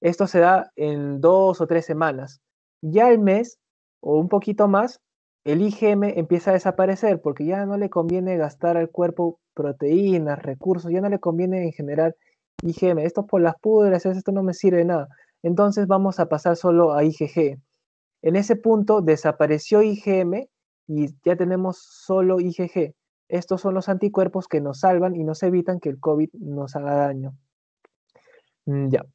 Esto se da en dos o tres semanas. Ya al mes o un poquito más, el IgM empieza a desaparecer porque ya no le conviene gastar al cuerpo proteínas, recursos, ya no le conviene generar IgM. Esto por las pudras, esto no me sirve de nada. Entonces vamos a pasar solo a IgG. En ese punto desapareció IgM y ya tenemos solo IgG. Estos son los anticuerpos que nos salvan y nos evitan que el COVID nos haga daño. Mm, ya,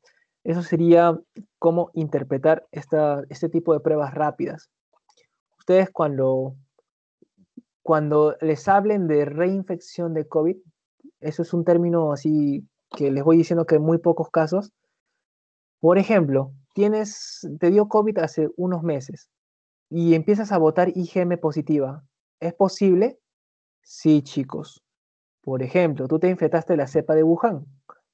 eso sería cómo interpretar este tipo de pruebas rápidas. Ustedes cuando, cuando les hablen de reinfección de COVID, eso es un término así que les voy diciendo que en muy pocos casos. Por ejemplo, tienes, te dio COVID hace unos meses y empiezas a votar IgM positiva. ¿Es posible? Sí, chicos. Por ejemplo, tú te infectaste la cepa de Wuhan,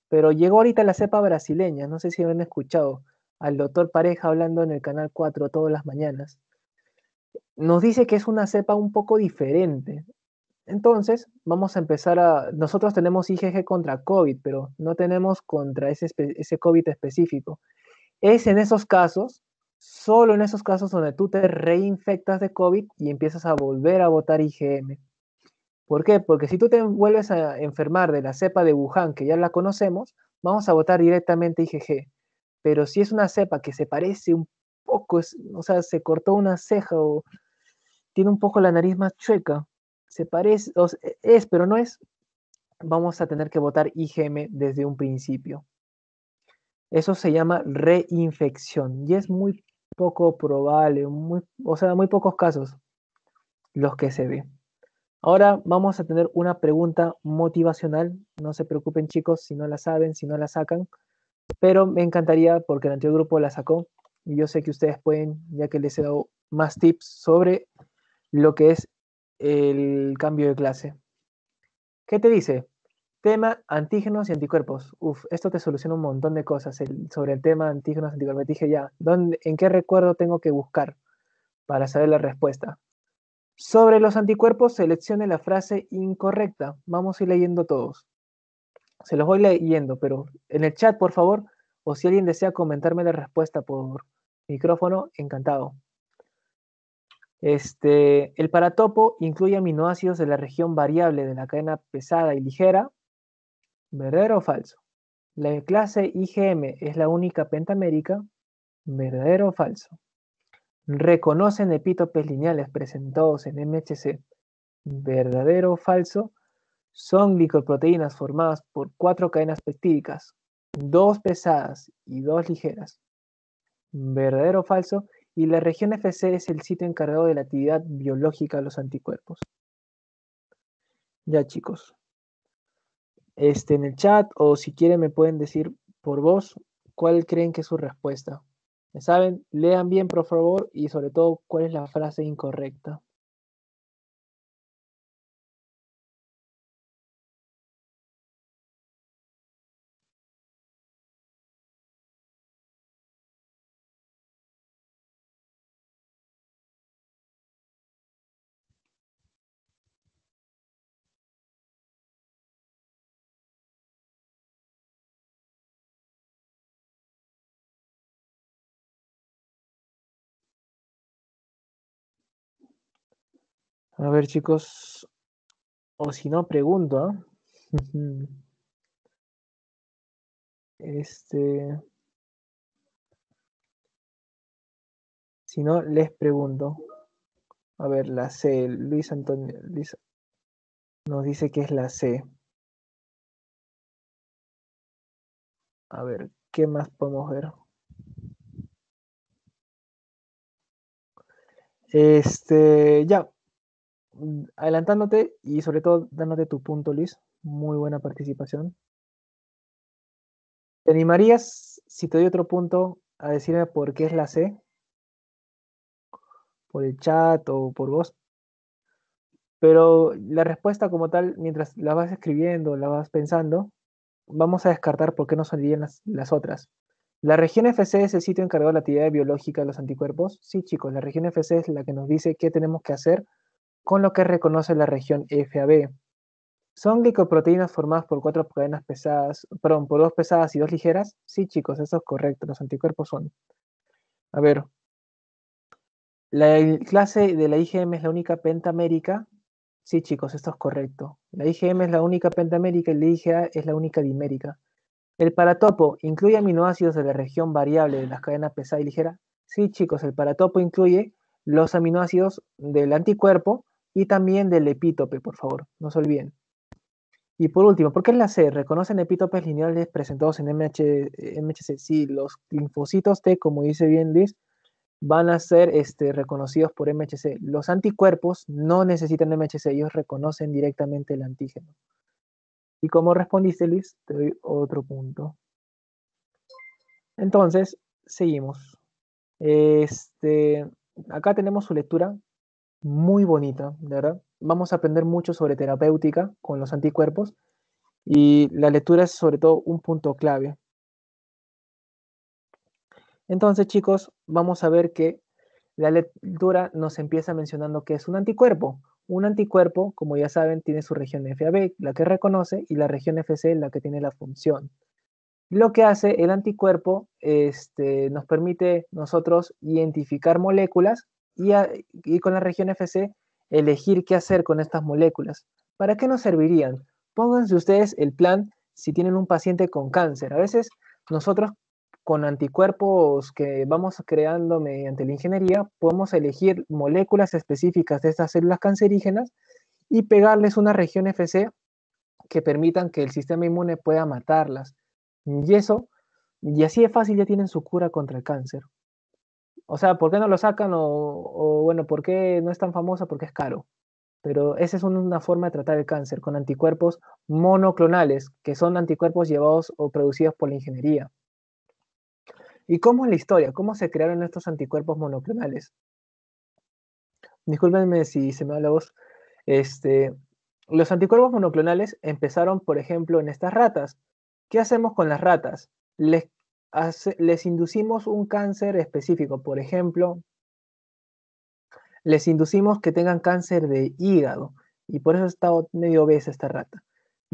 pero llegó ahorita la cepa brasileña. No sé si han escuchado al doctor Pareja hablando en el canal 4 todas las mañanas. Nos dice que es una cepa un poco diferente. Entonces, vamos a empezar a... Nosotros tenemos IgG contra COVID, pero no tenemos contra ese, ese COVID específico. Es en esos casos, solo en esos casos donde tú te reinfectas de COVID y empiezas a volver a votar IgM. ¿Por qué? Porque si tú te vuelves a enfermar de la cepa de Wuhan, que ya la conocemos, vamos a votar directamente IgG. Pero si es una cepa que se parece un poco, o sea, se cortó una ceja o tiene un poco la nariz más chueca, se parece, es, pero no es, vamos a tener que votar IgM desde un principio. Eso se llama reinfección y es muy poco probable, muy, o sea, muy pocos casos los que se ve. Ahora vamos a tener una pregunta motivacional. No se preocupen chicos si no la saben, si no la sacan, pero me encantaría porque el anterior grupo la sacó y yo sé que ustedes pueden, ya que les he dado más tips sobre lo que es el cambio de clase. ¿Qué te dice? Tema antígenos y anticuerpos. Uf, esto te soluciona un montón de cosas sobre el tema antígenos y anticuerpos. Dije ya, ¿dónde, ¿en qué recuerdo tengo que buscar para saber la respuesta? Sobre los anticuerpos, seleccione la frase incorrecta. Vamos a ir leyendo todos. Se los voy leyendo, pero en el chat, por favor, o si alguien desea comentarme la respuesta por micrófono, encantado. Este, el paratopo incluye aminoácidos de la región variable de la cadena pesada y ligera. ¿Verdadero o falso? La clase IgM es la única pentamérica. ¿Verdadero o falso? Reconocen epítopes lineales presentados en MHC. ¿Verdadero o falso? Son glicoproteínas formadas por cuatro cadenas peptídicas, dos pesadas y dos ligeras. ¿Verdadero o falso? Y la región FC es el sitio encargado de la actividad biológica de los anticuerpos. Ya chicos, este, en el chat o si quieren me pueden decir por voz cuál creen que es su respuesta. ¿Me saben? Lean bien, por favor, y sobre todo cuál es la frase incorrecta. A ver, chicos, o si no, pregunto. ¿ah? <laughs> Este. Si no, les pregunto. A ver, la C. Luis Antonio. Luis nos dice que es la C. A ver, ¿qué más podemos ver? Este, ya, adelantándote y sobre todo dándote tu punto, Luis. Muy buena participación. ¿Te animarías, si te doy otro punto, a decirme por qué es la C? Por el chat o por vos. Pero la respuesta como tal, mientras la vas escribiendo, la vas pensando, vamos a descartar por qué no son las, las otras. ¿La región FC es el sitio encargado de la actividad biológica de los anticuerpos? Sí, chicos, la región FC es la que nos dice qué tenemos que hacer con lo que reconoce la región FAB. ¿Son glicoproteínas formadas por cuatro cadenas pesadas, perdón, por dos pesadas y dos ligeras? Sí, chicos, eso es correcto. Los anticuerpos son. A ver. ¿La clase de la IgM es la única pentamérica? Sí, chicos, esto es correcto. La IgM es la única pentamérica y la IgA es la única dimérica. ¿El paratopo incluye aminoácidos de la región variable de las cadenas pesada y ligera? Sí, chicos, el paratopo incluye los aminoácidos del anticuerpo y también del epítope, por favor, no se olviden. Y por último, ¿por qué la C? ¿Reconocen epítopes lineales presentados en MHC? Sí, los linfocitos T, como dice bien Liz, van a ser este, reconocidos por MHC. Los anticuerpos no necesitan MHC, ellos reconocen directamente el antígeno. Y como respondiste, Luis, te doy otro punto. Entonces, seguimos. Este, acá tenemos su lectura muy bonita, verdad. Vamos a aprender mucho sobre terapéutica con los anticuerpos y la lectura es sobre todo un punto clave. Entonces, chicos, vamos a ver que la lectura nos empieza mencionando que es un anticuerpo. Un anticuerpo, como ya saben, tiene su región FAB, la que reconoce, y la región FC, la que tiene la función. Lo que hace el anticuerpo este, nos permite nosotros identificar moléculas y, con la región FC elegir qué hacer con estas moléculas. ¿Para qué nos servirían? Pónganse ustedes el plan si tienen un paciente con cáncer. A veces nosotros con anticuerpos que vamos creando mediante la ingeniería, podemos elegir moléculas específicas de estas células cancerígenas y pegarles una región FC que permitan que el sistema inmune pueda matarlas. Y eso, y así de fácil ya tienen su cura contra el cáncer. O sea, ¿por qué no lo sacan? O, bueno, ¿por qué no es tan famosa? Porque es caro. Pero esa es una forma de tratar el cáncer con anticuerpos monoclonales, que son anticuerpos llevados o producidos por la ingeniería. ¿Y cómo es la historia? ¿Cómo se crearon estos anticuerpos monoclonales? Discúlpenme si se me da la voz. Este, los anticuerpos monoclonales empezaron, por ejemplo, en estas ratas. ¿Qué hacemos con las ratas? Les, les inducimos un cáncer específico, por ejemplo, les inducimos que tengan cáncer de hígado y por eso está medio obesa esta rata.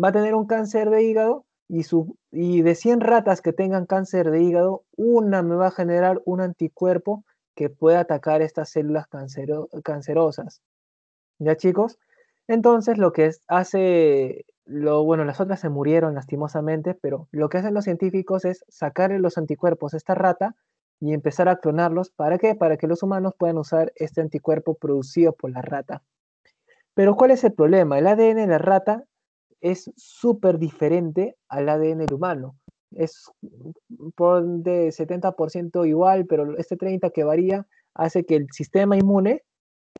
Va a tener un cáncer de hígado y, de 100 ratas que tengan cáncer de hígado, una me va a generar un anticuerpo que pueda atacar estas células cancerosas. ¿Ya chicos? Entonces lo que hace, lo, bueno, las otras se murieron lastimosamente, pero lo que hacen los científicos es sacar los anticuerpos a esta rata y empezar a clonarlos. ¿Para qué? Para que los humanos puedan usar este anticuerpo producido por la rata. Pero ¿cuál es el problema? El ADN de la rata es súper diferente al ADN humano. Es por de 70% igual, pero este 30% que varía hace que el sistema inmune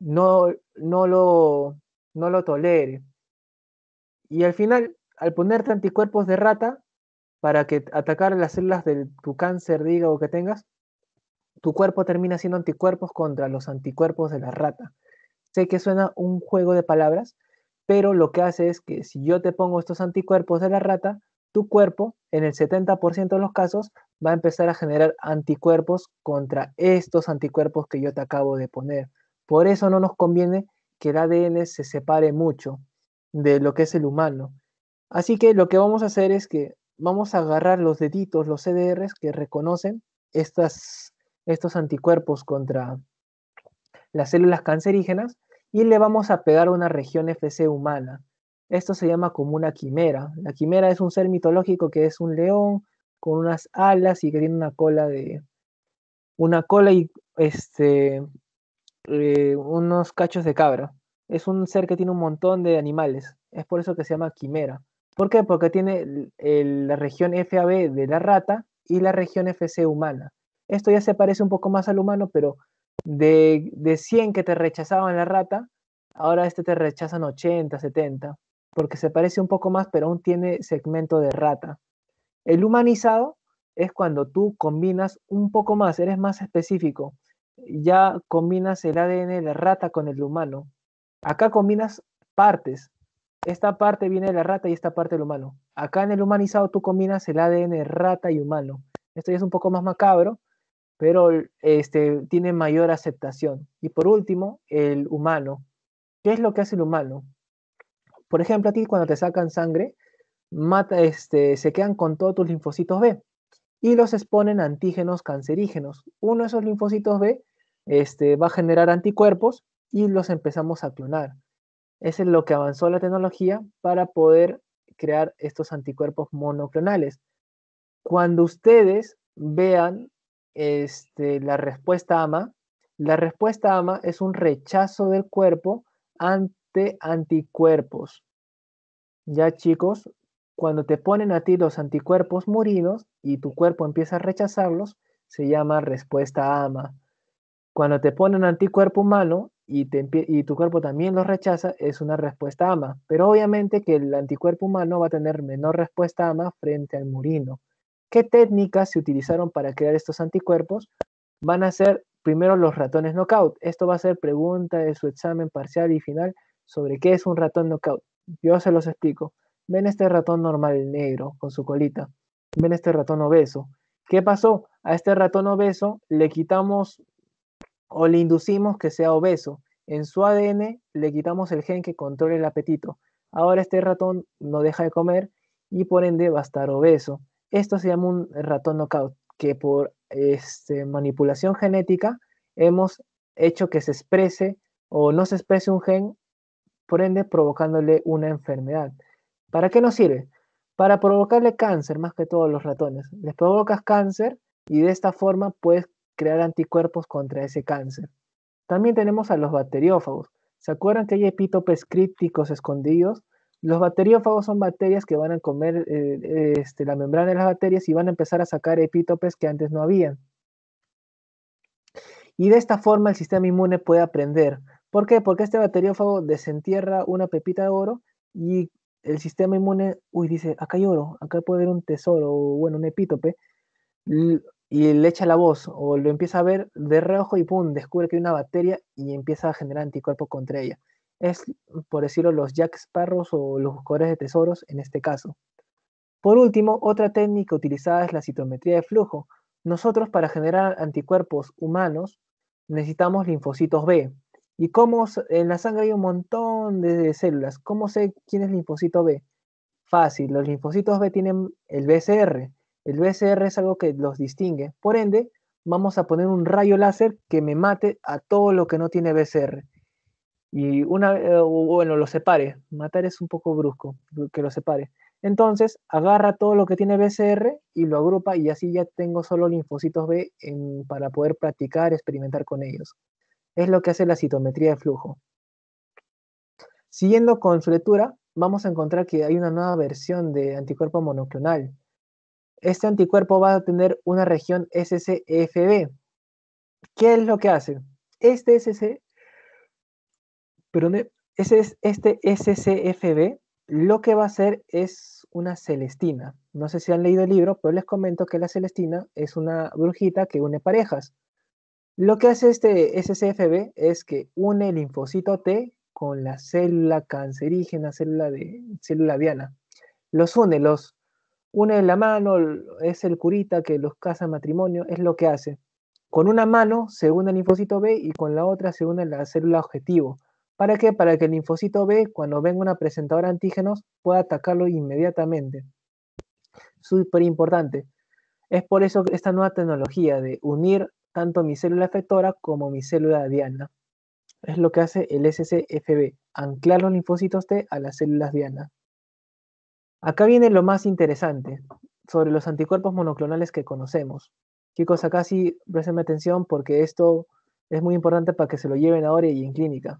no, no, lo, no lo tolere. Y al final, al ponerte anticuerpos de rata para que atacar las células de tu cáncer de hígado que tengas, tu cuerpo termina siendo anticuerpos contra los anticuerpos de la rata. Sé que suena un juego de palabras, pero lo que hace es que si yo te pongo estos anticuerpos de la rata, tu cuerpo, en el 70% de los casos, va a empezar a generar anticuerpos contra estos anticuerpos que yo te acabo de poner. Por eso no nos conviene que el ADN se separe mucho de lo que es el humano. Así que lo que vamos a hacer es que vamos a agarrar los deditos, los CDRs que reconocen estas, estos anticuerpos contra las células cancerígenas y le vamos a pegar una región FC humana. Esto se llama como una quimera. La quimera es un ser mitológico que es un león con unas alas y que tiene una cola de una cola y este eh, unos cachos de cabra. Es un ser que tiene un montón de animales. Es por eso que se llama quimera. ¿Por qué? Porque tiene la región FAB de la rata y la región FC humana. Esto ya se parece un poco más al humano, pero de, de 100 que te rechazaban la rata, ahora este te rechazan 80, 70, porque se parece un poco más, pero aún tiene segmento de rata. El humanizado es cuando tú combinas un poco más, eres más específico. Ya combinas el ADN de rata con el humano. Acá combinas partes. Esta parte viene de la rata y esta parte del humano. Acá en el humanizado tú combinas el ADN rata y humano. Esto ya es un poco más macabro, pero este, tiene mayor aceptación. Y por último, el humano. ¿Qué es lo que hace el humano? Por ejemplo, a ti cuando te sacan sangre, mata, este, se quedan con todos tus linfocitos B y los exponen a antígenos cancerígenos. Uno de esos linfocitos B este, va a generar anticuerpos y los empezamos a clonar. Eso es lo que avanzó la tecnología para poder crear estos anticuerpos monoclonales. Cuando ustedes vean este, la respuesta AMA. La respuesta AMA es un rechazo del cuerpo ante anticuerpos. Ya chicos, cuando te ponen a ti los anticuerpos murinos y tu cuerpo empieza a rechazarlos, se llama respuesta AMA. Cuando te ponen anticuerpo humano y, y, tu cuerpo también los rechaza, es una respuesta AMA. Pero obviamente que el anticuerpo humano va a tener menor respuesta AMA frente al murino. ¿Qué técnicas se utilizaron para crear estos anticuerpos? Van a ser primero los ratones knockout. Esto va a ser pregunta de su examen parcial y final sobre qué es un ratón knockout. Yo se los explico. Ven este ratón normal negro con su colita. Ven este ratón obeso. ¿Qué pasó? A este ratón obeso le quitamos o le inducimos que sea obeso. En su ADN le quitamos el gen que controla el apetito. Ahora este ratón no deja de comer y por ende va a estar obeso. Esto se llama un ratón knockout, que por este, manipulación genética hemos hecho que se exprese o no se exprese un gen, por ende provocándole una enfermedad. ¿Para qué nos sirve? Para provocarle cáncer, más que todos los ratones. Les provocas cáncer y de esta forma puedes crear anticuerpos contra ese cáncer. También tenemos a los bacteriófagos. ¿Se acuerdan que hay epítopes crípticos escondidos? Los bacteriófagos son bacterias que van a comer eh, este, la membrana de las bacterias y van a empezar a sacar epítopes que antes no habían. Y de esta forma el sistema inmune puede aprender. ¿Por qué? Porque este bacteriófago desentierra una pepita de oro y el sistema inmune, uy, dice, acá hay oro, acá puede haber un tesoro, o bueno, un epítope, y le echa la voz, o lo empieza a ver de reojo y pum, descubre que hay una bacteria y empieza a generar anticuerpos contra ella. Es, por decirlo, los Jack Sparrows o los buscadores de tesoros en este caso. Por último, otra técnica utilizada es la citometría de flujo. Nosotros para generar anticuerpos humanos necesitamos linfocitos B, ¿Y cómo en la sangre hay un montón de células? ¿Cómo sé quién es linfocito B? Fácil, los linfocitos B tienen el BCR. El BCR es algo que los distingue. Por ende, vamos a poner un rayo láser que me mate a todo lo que no tiene BCR. Y una, eh, bueno, lo separe. Matar es un poco brusco, que lo separe. Entonces, agarra todo lo que tiene BCR y lo agrupa y así ya tengo solo linfocitos B para poder practicar, experimentar con ellos. Es lo que hace la citometría de flujo. Siguiendo con su lectura, vamos a encontrar que hay una nueva versión de anticuerpo monoclonal. Este anticuerpo va a tener una región SCFB. ¿Qué es lo que hace? Este SC, perdón, este, este SCFB lo que va a hacer es una celestina. No sé si han leído el libro, pero les comento que la celestina es una brujita que une parejas. Lo que hace este SCFB es que une el linfocito T con la célula cancerígena, célula, de, célula diana. Los une, los une en la mano, es el curita que los casa matrimonio, es lo que hace. Con una mano se une el linfocito B y con la otra se une la célula objetivo. ¿Para qué? Para que el linfocito B, cuando venga una presentadora de antígenos, pueda atacarlo inmediatamente. Súper importante. Es por eso esta nueva tecnología de unir tanto mi célula efectora como mi célula diana. Es lo que hace el SCFB, anclar los linfocitos T a las células diana. Acá viene lo más interesante sobre los anticuerpos monoclonales que conocemos. Chicos, acá sí presten atención porque esto es muy importante para que se lo lleven ahora y en clínica.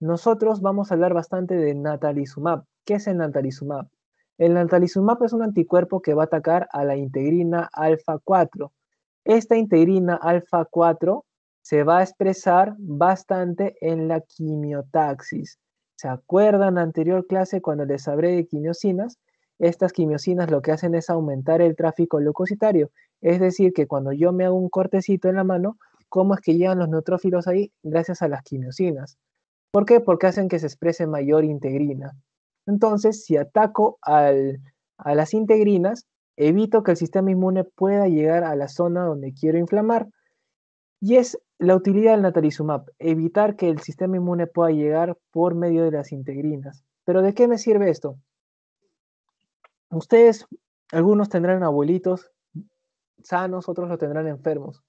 Nosotros vamos a hablar bastante de natalizumab. ¿Qué es el natalizumab? El natalizumab es un anticuerpo que va a atacar a la integrina alfa 4, esta integrina alfa 4 se va a expresar bastante en la quimiotaxis. ¿Se acuerdan la anterior clase cuando les hablé de quimiosinas? Estas quimiosinas lo que hacen es aumentar el tráfico leucocitario. Es decir, que cuando yo me hago un cortecito en la mano, ¿cómo es que llegan los neutrófilos ahí? Gracias a las quimiosinas. ¿Por qué? Porque hacen que se exprese mayor integrina. Entonces, si ataco a las integrinas, evito que el sistema inmune pueda llegar a la zona donde quiero inflamar. Y es la utilidad del natalizumab, evitar que el sistema inmune pueda llegar por medio de las integrinas. Pero ¿de qué me sirve esto? Ustedes, algunos tendrán abuelitos sanos, otros lo tendrán enfermos.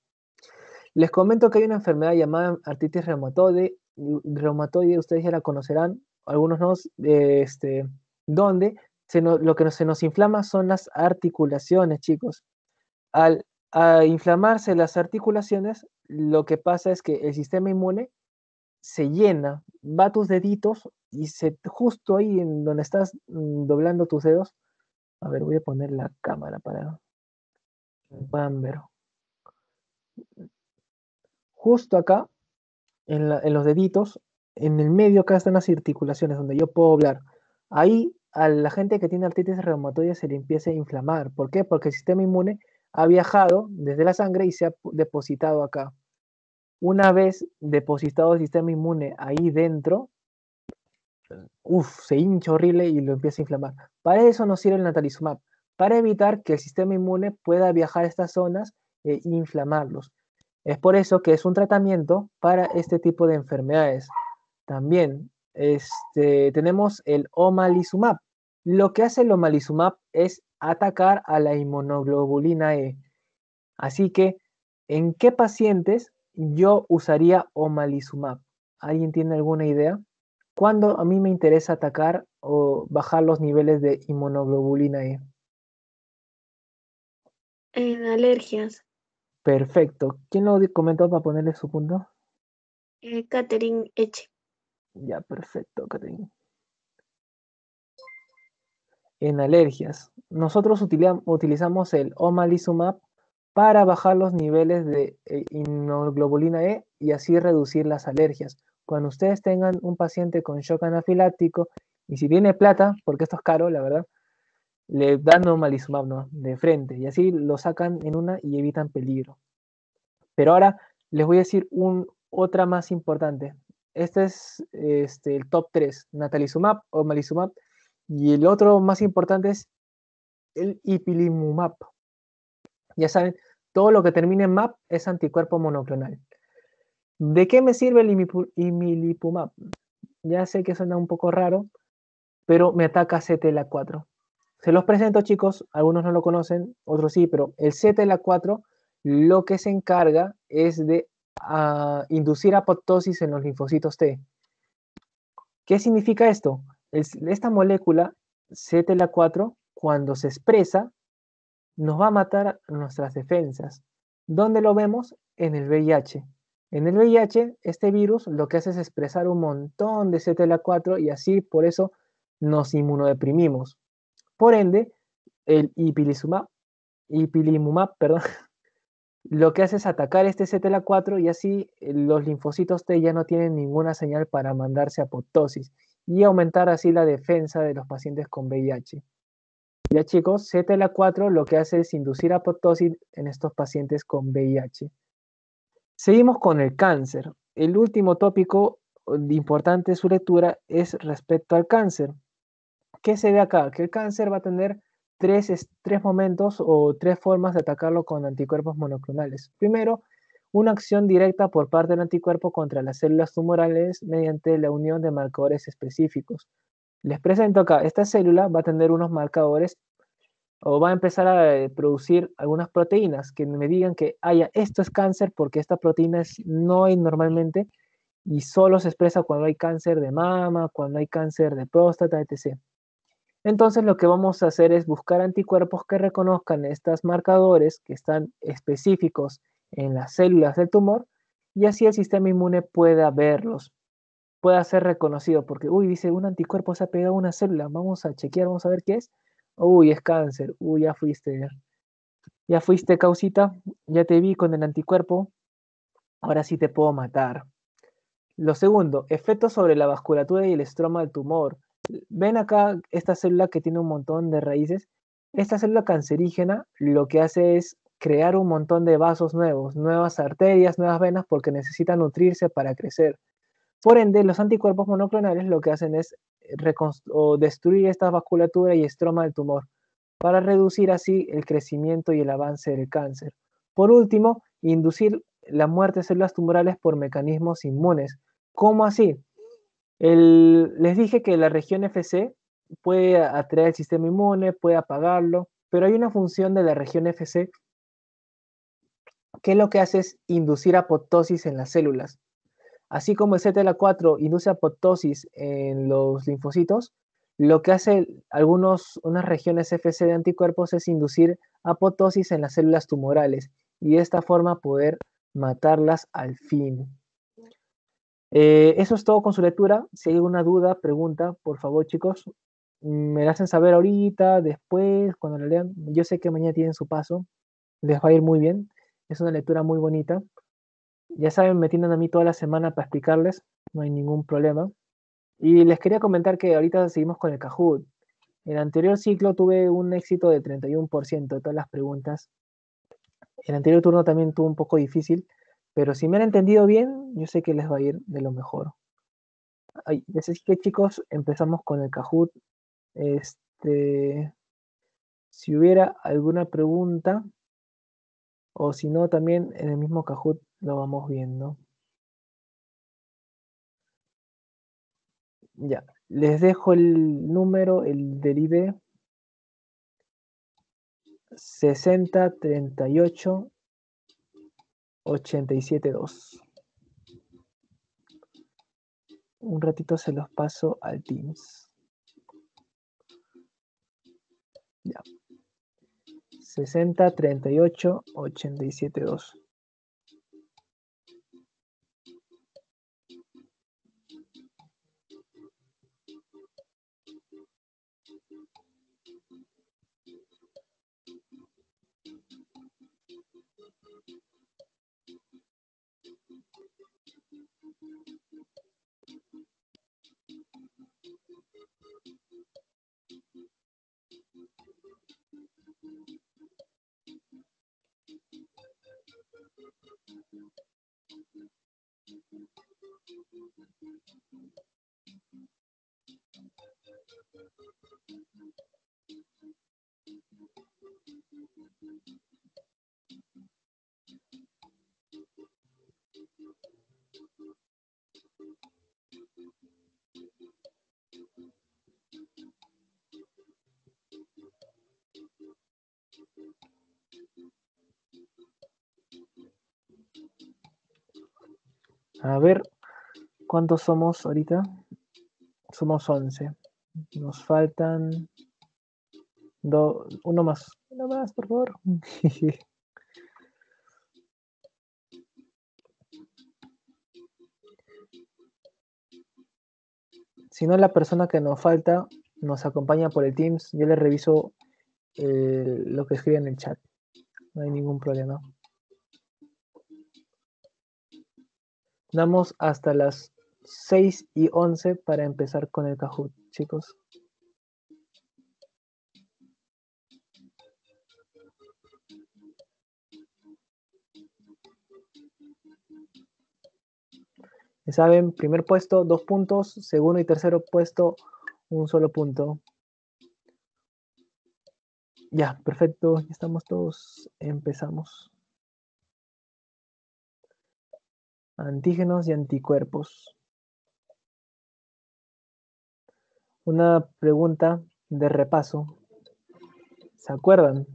Les comento que hay una enfermedad llamada artritis reumatoide, reumatoide ustedes ya la conocerán, algunos no, este, donde lo que se nos inflama son las articulaciones, chicos. Al inflamarse las articulaciones, lo que pasa es que el sistema inmune se llena, va a tus deditos y se, justo ahí en donde estás mm, doblando tus dedos. A ver, voy a poner la cámara para puedan ver. Justo acá, en, en los deditos, en el medio acá están las articulaciones donde yo puedo hablar. Ahí a la gente que tiene artritis reumatoide se le empieza a inflamar. ¿Por qué? Porque el sistema inmune ha viajado desde la sangre y se ha depositado acá. Una vez depositado el sistema inmune ahí dentro, uff, se hincha horrible y lo empieza a inflamar. Para eso nos sirve el natalizumab, para evitar que el sistema inmune pueda viajar a estas zonas e inflamarlos. Es por eso que es un tratamiento para este tipo de enfermedades. También este, tenemos el omalizumab. Lo que hace el omalizumab es atacar a la inmunoglobulina E. Así que, ¿en qué pacientes yo usaría omalizumab? ¿Alguien tiene alguna idea? ¿Cuándo a mí me interesa atacar o bajar los niveles de inmunoglobulina E? En alergias. Perfecto. ¿Quién lo comentó para ponerle su punto? Eh, Catherine Eche. Ya, perfecto, Catherine. En alergias, nosotros utilizamos el omalizumab para bajar los niveles de eh, inmunoglobulina E y así reducir las alergias. Cuando ustedes tengan un paciente con shock anafiláctico y si tiene plata, porque esto es caro, la verdad, le dan omalizumab ¿no? de frente y así lo sacan en una y evitan peligro. Pero ahora les voy a decir un, otra más importante. Este es este, el top 3, natalizumab o malizumab. Y el otro más importante es el ipilimumab. Ya saben, todo lo que termine en map es anticuerpo monoclonal. ¿De qué me sirve el imilipumab? Ya sé que suena un poco raro, pero me ataca CTLA4. Se los presento, chicos, algunos no lo conocen, otros sí, pero el CTLA4 lo que se encarga es de a inducir apoptosis en los linfocitos T. ¿Qué significa esto? esta molécula CTLA4, cuando se expresa, nos va a matar nuestras defensas. ¿Dónde lo vemos? En el VIH. En el VIH, este virus lo que hace es expresar un montón de CTLA4 y así por eso nos inmunodeprimimos. Por ende, el ipilimumab, ipilimumab <laughs> perdón, lo que hace es atacar este CTLA4 y así eh, los linfocitos T ya no tienen ninguna señal para mandarse a apoptosis y aumentar así la defensa de los pacientes con VIH. Ya chicos, CTLA4 lo que hace es inducir apoptosis en estos pacientes con VIH. Seguimos con el cáncer. El último tópico importante de su lectura es respecto al cáncer. ¿Qué se ve acá? Que el cáncer va a tener tres, tres momentos o tres formas de atacarlo con anticuerpos monoclonales. Primero, una acción directa por parte del anticuerpo contra las células tumorales mediante la unión de marcadores específicos. Les presento acá, esta célula va a tener unos marcadores o va a empezar a eh, producir algunas proteínas que me digan que haya esto es cáncer porque esta proteína no hay normalmente y solo se expresa cuando hay cáncer de mama, cuando hay cáncer de próstata, etc. Entonces lo que vamos a hacer es buscar anticuerpos que reconozcan estos marcadores que están específicos en las células del tumor y así el sistema inmune pueda verlos, pueda ser reconocido, porque, uy, dice, un anticuerpo se ha pegado a una célula, vamos a chequear, vamos a ver qué es. Uy, es cáncer, uy, ya fuiste, ya fuiste causita, ya te vi con el anticuerpo, ahora sí te puedo matar. Lo segundo, efectos sobre la vasculatura y el estroma del tumor. Ven acá esta célula que tiene un montón de raíces. Esta célula cancerígena lo que hace es crear un montón de vasos nuevos, nuevas arterias, nuevas venas, porque necesita nutrirse para crecer. Por ende, los anticuerpos monoclonales lo que hacen es destruir esta vasculatura y estroma del tumor, para reducir así el crecimiento y el avance del cáncer. Por último, inducir la muerte de células tumorales por mecanismos inmunes. ¿Cómo así? les dije que la región FC puede atraer el sistema inmune, puede apagarlo, pero hay una función de la región FC que lo que hace es inducir apoptosis en las células. Así como el CTLA4 induce apoptosis en los linfocitos, lo que hace algunos, unas regiones FC de anticuerpos es inducir apoptosis en las células tumorales y de esta forma poder matarlas al fin. Eh, eso es todo con su lectura. Si hay alguna duda, pregunta, por favor, chicos, me la hacen saber ahorita, después, cuando la lean. Yo sé que mañana tienen su paso. Les va a ir muy bien. Es una lectura muy bonita. Ya saben, me tienen a mí toda la semana para explicarles. No hay ningún problema. Y les quería comentar que ahorita seguimos con el Kahoot. El anterior ciclo tuve un éxito de 31% de todas las preguntas. El anterior turno también tuvo un poco difícil, pero si me han entendido bien, yo sé que les va a ir de lo mejor. así que chicos, empezamos con el Kahoot. Este, si hubiera alguna pregunta, o si no, también en el mismo Kahoot lo vamos viendo. Ya, les dejo el número, el del ID. 60 38 87 2. Un ratito se los paso al Teams. Ya. 60 38 87 2. A ver, ¿cuántos somos ahorita? Somos 11. Nos faltan uno más. Uno más, por favor. <laughs> si no, la persona que nos falta nos acompaña por el Teams. Yo le reviso eh, lo que escribe en el chat. No hay ningún problema. Damos hasta las 6 y 11 para empezar con el Kahoot, chicos. Ya saben, primer puesto, dos puntos, segundo y tercero puesto, un solo punto. Ya, perfecto, ya estamos todos, empezamos. Antígenos y anticuerpos. Una pregunta de repaso. ¿Se acuerdan?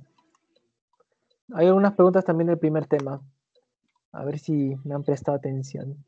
Hay algunas preguntas también del primer tema. A ver si me han prestado atención.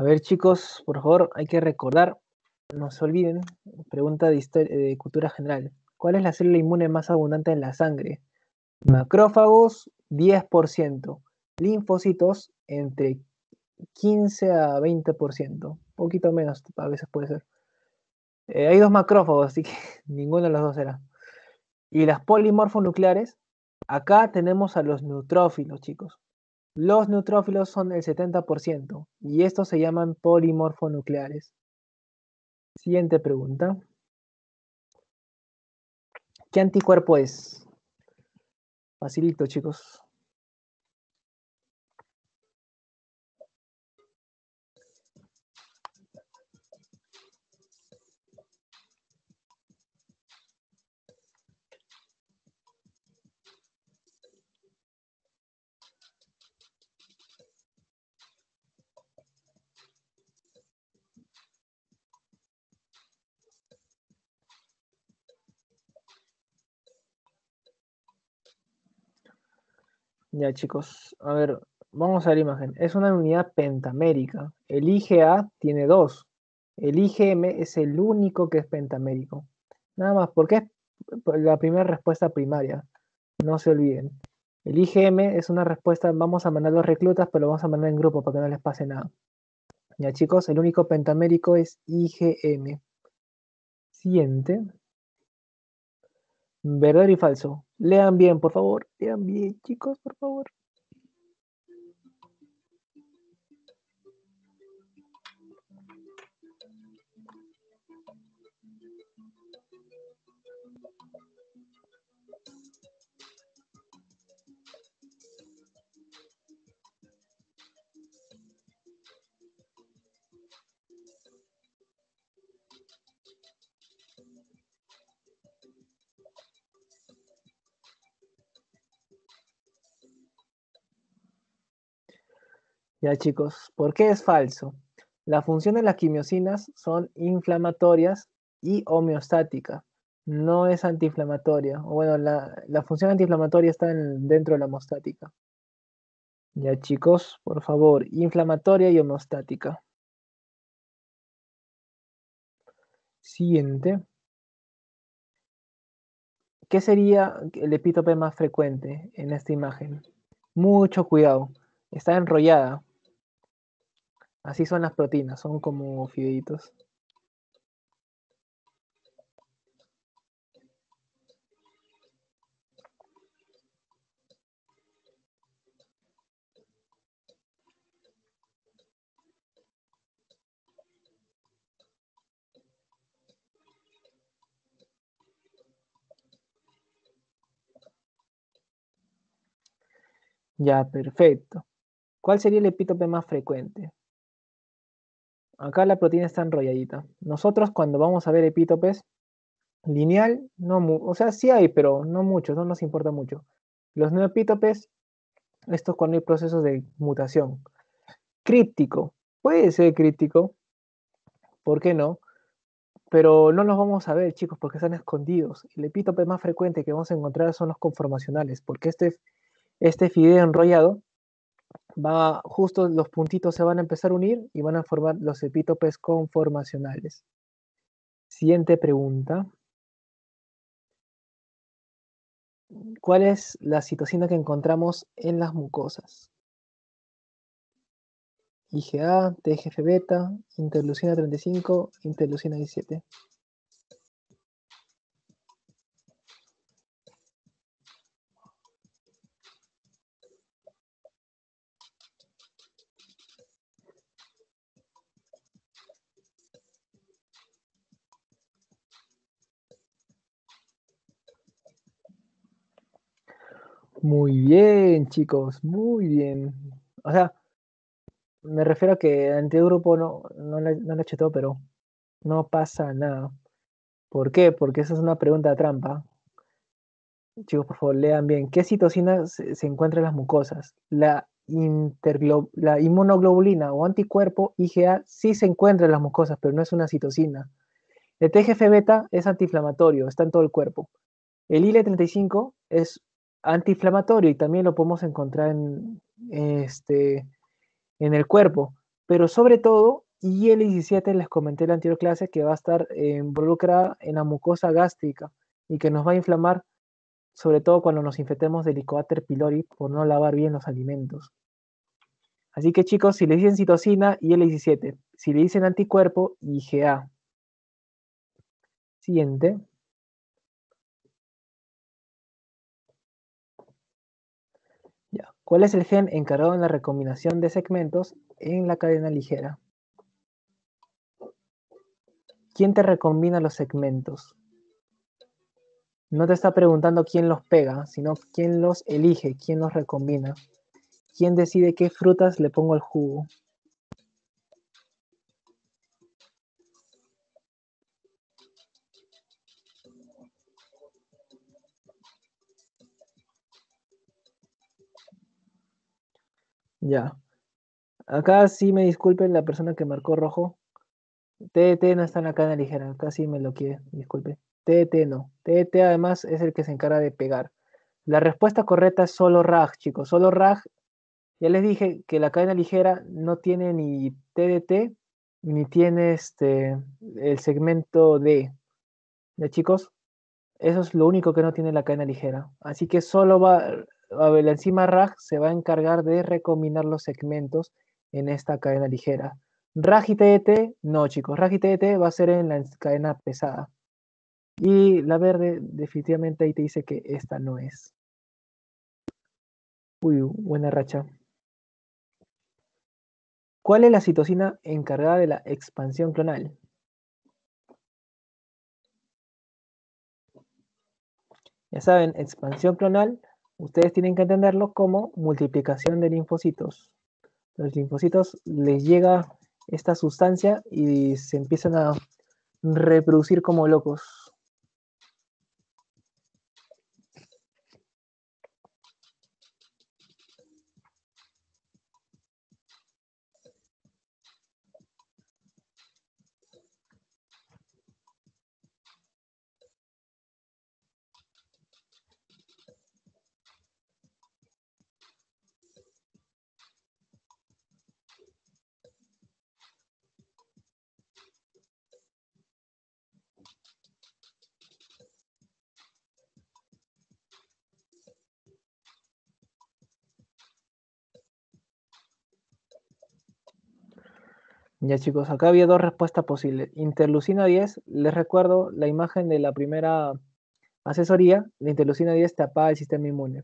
A ver, chicos, por favor, hay que recordar, no se olviden, pregunta de, de cultura general. ¿Cuál es la célula inmune más abundante en la sangre? Macrófagos, 10%. Linfocitos, entre 15 a 20%. Un poquito menos, a veces puede ser. Eh, hay dos macrófagos, así que <laughs> ninguno de los dos será. Y las polimorfonucleares, acá tenemos a los neutrófilos, chicos. Los neutrófilos son el 70% y estos se llaman polimorfonucleares. Siguiente pregunta. ¿Qué anticuerpo es? Facilito, chicos. Ya, chicos, a ver, vamos a la imagen. Es una unidad pentamérica. El IgA tiene dos. El IgM es el único que es pentamérico. Nada más, porque es la primera respuesta primaria. No se olviden. El IgM es una respuesta, vamos a mandar los reclutas, pero lo vamos a mandar en grupo para que no les pase nada. Ya chicos, el único pentamérico es IgM. Siguiente. Verdadero y falso. Lean bien, por favor. Lean bien, chicos, por favor. Ya chicos, ¿por qué es falso? La función de las quimiosinas son inflamatorias y homeostática. No es antiinflamatoria. O bueno, la, función antiinflamatoria está dentro de la homostática. Ya chicos, por favor, inflamatoria y homostática. Siguiente. ¿Qué sería el epítope más frecuente en esta imagen? Mucho cuidado. Está enrollada. Así son las proteínas, son como fideitos. Ya, perfecto. ¿Cuál sería el epítope más frecuente? Acá la proteína está enrolladita. Nosotros cuando vamos a ver epítopes, lineal, no o sea, sí hay, pero no mucho, no nos importa mucho. Los neoepítopes, esto es cuando hay procesos de mutación. Críptico, puede ser críptico, ¿por qué no? Pero no los vamos a ver, chicos, porque están escondidos. El epítope más frecuente que vamos a encontrar son los conformacionales, porque este, este fideo enrollado va justo los puntitos se van a empezar a unir y van a formar los epítopes conformacionales. Siguiente pregunta. ¿Cuál es la citosina que encontramos en las mucosas? IgA, TGF-beta, interleucina 35, interleucina 17. Muy bien, chicos, muy bien. O sea, me refiero a que ante el grupo no, no, le, no pero no pasa nada. ¿Por qué? Porque esa es una pregunta trampa. Chicos, por favor, lean bien. ¿Qué citocina se, encuentra en las mucosas? La, la inmunoglobulina o anticuerpo IgA sí se encuentra en las mucosas, pero no es una citocina. El TGF-beta es antiinflamatorio, está en todo el cuerpo. El IL-35 es antiinflamatorio y también lo podemos encontrar en, este, en el cuerpo. Pero sobre todo, IL-17 les comenté en la anterior clase que va a estar involucrada en la mucosa gástrica y que nos va a inflamar, sobre todo cuando nos infectemos de Helicobacter pylori por no lavar bien los alimentos. Así que chicos, si le dicen citocina, IL-17. Si le dicen anticuerpo, IgA. Siguiente. ¿Cuál es el gen encargado en la recombinación de segmentos en la cadena ligera? ¿Quién te recombina los segmentos? No te está preguntando quién los pega, sino quién los elige, quién los recombina. ¿Quién decide qué frutas le pongo al jugo? Ya. Acá sí me disculpen la persona que marcó rojo. TET no está en la cadena ligera. Acá sí me lo quiere, disculpe. TET no. TET además es el que se encarga de pegar. La respuesta correcta es solo RAG, chicos. Solo RAG. Ya les dije que la cadena ligera no tiene ni TDT ni tiene este, el segmento D. ¿Ya, chicos? Eso es lo único que no tiene la cadena ligera. Así que solo va, la enzima RAG se va a encargar de recombinar los segmentos en esta cadena ligera. RAG y TDT, no chicos, RAG y TDT va a ser en la cadena pesada. Y la verde definitivamente ahí te dice que esta no es. Uy, buena racha. ¿Cuál es la citosina encargada de la expansión clonal? Ya saben, expansión clonal, ustedes tienen que entenderlo como multiplicación de linfocitos. Los linfocitos les llega esta sustancia y se empiezan a reproducir como locos. Ya chicos, acá había dos respuestas posibles. Interlucina 10, les recuerdo la imagen de la primera asesoría, la interlucina 10 tapa el sistema inmune.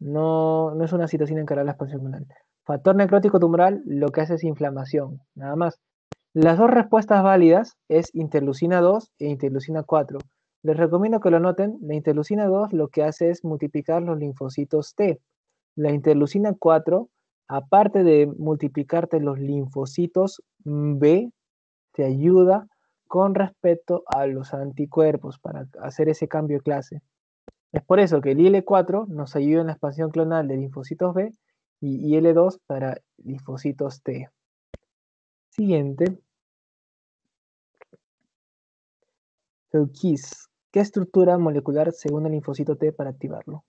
No, no es una citocina encargada de la expansión pulmonar. Factor necrótico tumoral lo que hace es inflamación, nada más. Las dos respuestas válidas es interlucina 2 e interlucina 4. Les recomiendo que lo noten, la interlucina 2 lo que hace es multiplicar los linfocitos T. La interlucina 4 aparte de multiplicarte los linfocitos B, te ayuda con respecto a los anticuerpos para hacer ese cambio de clase. Es por eso que el IL4 nos ayuda en la expansión clonal de linfocitos B y IL2 para linfocitos T. Siguiente. ¿Qué estructura molecular se une linfocito T para activarlo?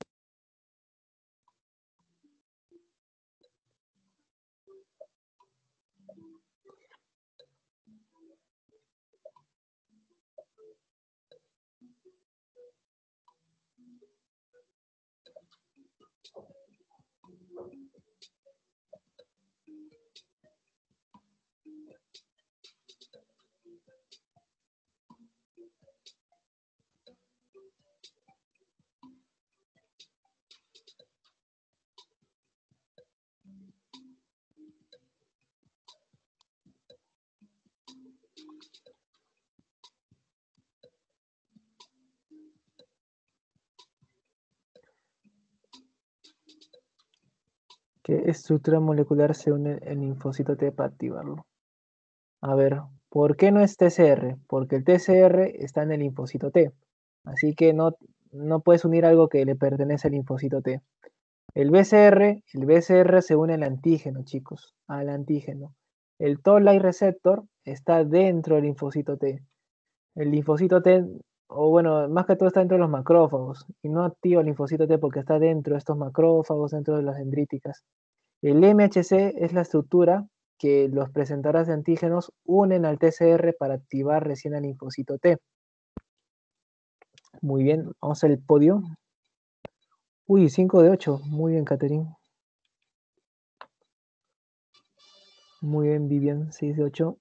¿Qué estructura molecular se une el linfocito T para activarlo? A ver, ¿por qué no es TCR? Porque el TCR está en el linfocito T. Así que no, no puedes unir algo que le pertenece al linfocito T. El BCR, el BCR se une al antígeno, chicos, al antígeno. El Toll-like receptor está dentro del linfocito T. El linfocito T, o bueno, más que todo está dentro de los macrófagos y no activa el linfocito T porque está dentro de estos macrófagos, dentro de las dendríticas. El MHC es la estructura que los presentadores de antígenos unen al TCR para activar recién al linfocito T. Muy bien, vamos al podio. Uy, 5 de 8. Muy bien, Catherine. Muy bien, Vivian, 6 de 8.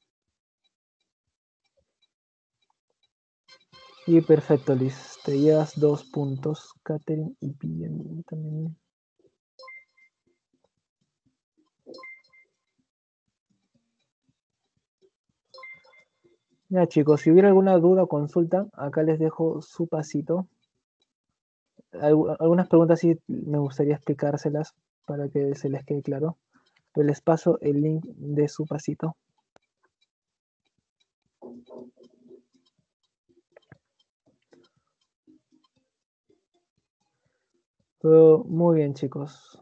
Y perfecto, Liz. Te llevas dos puntos, Catherine y Vivian también. Ya chicos, si hubiera alguna duda o consulta, acá les dejo su pasito. algunas preguntas sí me gustaría explicárselas para que se les quede claro. Pero les paso el link de su pasito. Muy bien chicos.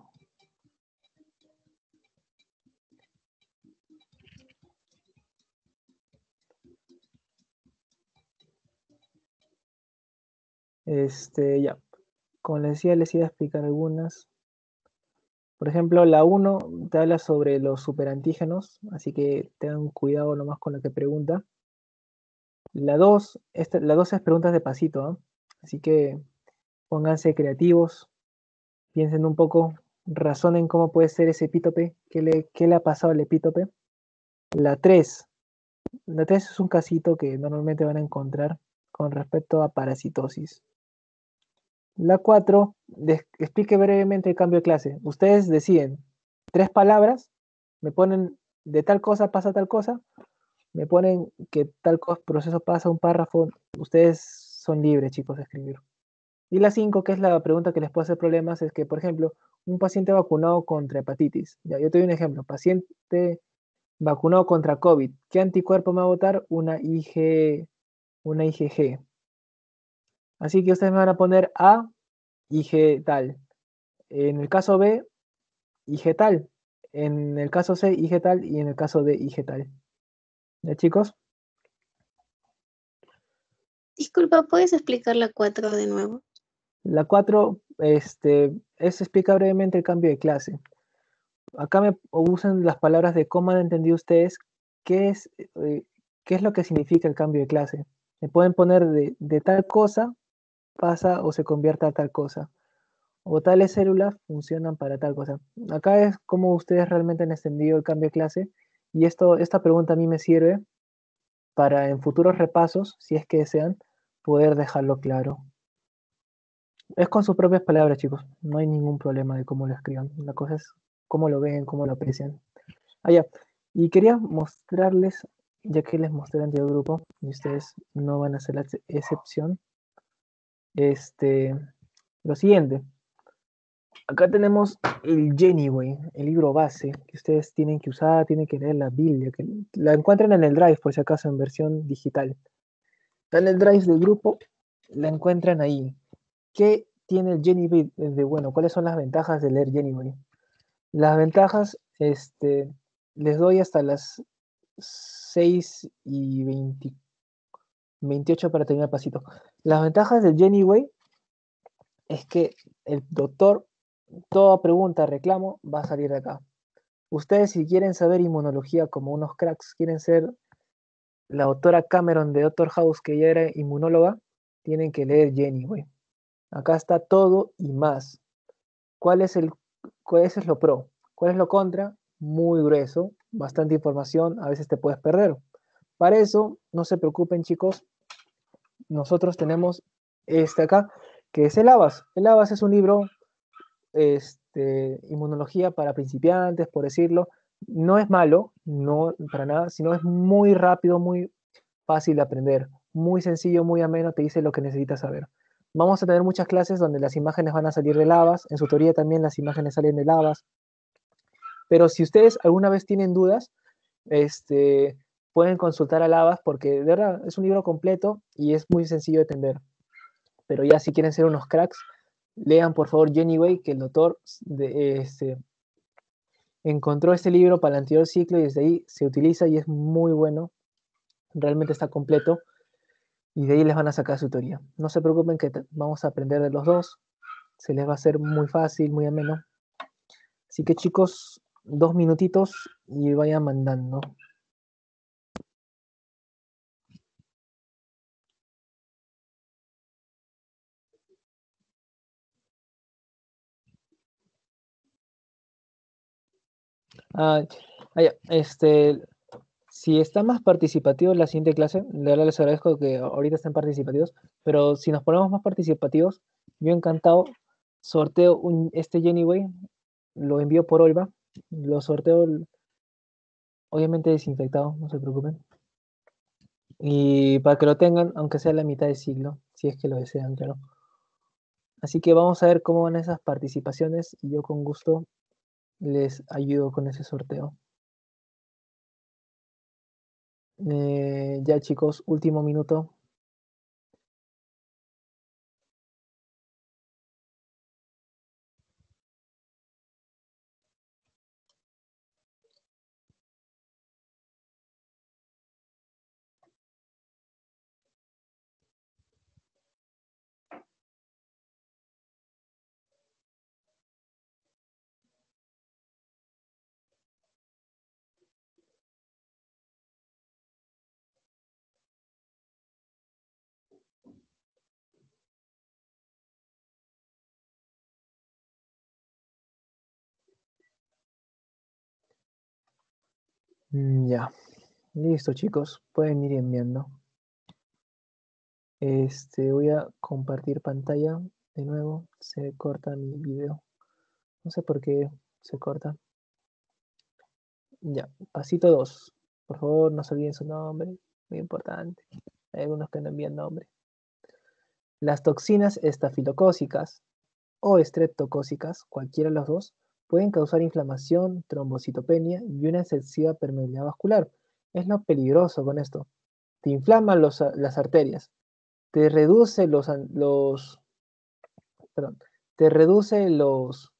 Este, ya. como les decía, les iba a explicar algunas. Por ejemplo, la 1 te habla sobre los superantígenos, así que tengan cuidado nomás con lo que pregunta. La 2, la 2 es preguntas de pasito, ¿ah? así que pónganse creativos, piensen un poco, razonen cómo puede ser ese epítope, qué le, qué le ha pasado al epítope. La 3, la 3 es un casito que normalmente van a encontrar con respecto a parasitosis. La 4, explique brevemente el cambio de clase. Ustedes deciden tres palabras, me ponen de tal cosa pasa tal cosa, me ponen que tal proceso pasa un párrafo. Ustedes son libres, chicos, de escribir. Y la 5, que es la pregunta que les puede hacer problemas, es que, por ejemplo, un paciente vacunado contra hepatitis. Ya, yo te doy un ejemplo. Paciente vacunado contra COVID. ¿Qué anticuerpo me va a votar? Una, IG, una IgG. Así que ustedes me van a poner A, IG tal. En el caso B, IG tal. En el caso C, IG tal. Y en el caso D, IG tal. ¿Ya chicos? Disculpa, ¿puedes explicar la 4 de nuevo? La 4 este, es explica brevemente el cambio de clase. Acá me usan las palabras de cómo han entendido ustedes qué es, eh, qué es lo que significa el cambio de clase. Me pueden poner de, de tal cosa pasa o se convierte a tal cosa. O tales células funcionan para tal cosa. Acá es como ustedes realmente han extendido el cambio de clase. Y esto, esta pregunta a mí me sirve para en futuros repasos, si es que desean, poder dejarlo claro. Es con sus propias palabras, chicos. No hay ningún problema de cómo lo escriban. La cosa es cómo lo ven, cómo lo aprecian. Ah, ya. Y quería mostrarles, ya que les mostré el grupo, y ustedes no van a ser la excepción, este, lo siguiente. Acá tenemos el Jenny, el libro base que ustedes tienen que usar, tienen que leer la Biblia, que la encuentran en el Drive, por si acaso, en versión digital. Está en el Drive del grupo, la encuentran ahí. ¿Qué tiene el Jenny de bueno? ¿Cuáles son las ventajas de leer Jenny Las ventajas, este, les doy hasta las 6 y 28 para terminar pasito. Las ventajas del Jenny es que el doctor toda pregunta, reclamo, va a salir de acá. Ustedes si quieren saber inmunología como unos cracks, quieren ser la doctora Cameron de Doctor House, que ya era inmunóloga, tienen que leer Jenny, güey. Acá está todo y más. ¿Cuál es, el, cuál es lo pro? ¿Cuál es lo contra? Muy grueso, bastante información, a veces te puedes perder. Para eso, no se preocupen chicos, nosotros tenemos este acá, que es el ABAS. El ABAS es un libro este, inmunología para principiantes, por decirlo. No es malo, no para nada, sino es muy rápido, muy fácil de aprender, muy sencillo, muy ameno, te dice lo que necesitas saber. Vamos a tener muchas clases donde las imágenes van a salir de lavas, en su teoría también las imágenes salen de lavas, pero si ustedes alguna vez tienen dudas, este, pueden consultar a Lavas porque de verdad es un libro completo y es muy sencillo de entender. Pero ya si quieren ser unos cracks, lean por favor Jenny Way, que el doctor de, este, encontró este libro para el anterior ciclo y desde ahí se utiliza y es muy bueno. Realmente está completo y de ahí les van a sacar su teoría. No se preocupen que vamos a aprender de los dos. Se les va a hacer muy fácil, muy ameno. Así que chicos, dos minutitos y vayan mandando. Ah, este, si está más participativo en la siguiente clase, de verdad les agradezco que ahorita estén participativos, pero si nos ponemos más participativos, yo encantado sorteo un, este Jenny lo envío por Olva, lo sorteo obviamente desinfectado, no se preocupen. Y para que lo tengan, aunque sea la mitad de siglo, si es que lo desean, claro. Así que vamos a ver cómo van esas participaciones y yo con gusto les ayudo con ese sorteo. Eh, ya chicos, último minuto. Ya. Listo, chicos. Pueden ir enviando. Este, voy a compartir pantalla de nuevo. Se corta mi video. No sé por qué se corta. Ya, pasito 2. Por favor, no se olviden su nombre. Muy importante. Hay algunos que no envían nombre. Las toxinas estafilocócicas o estreptocócicas, cualquiera de las dos, pueden causar inflamación, trombocitopenia y una excesiva permeabilidad vascular. Es lo peligroso con esto. Te inflaman las arterias, te reduce los, perdón, te reduce los,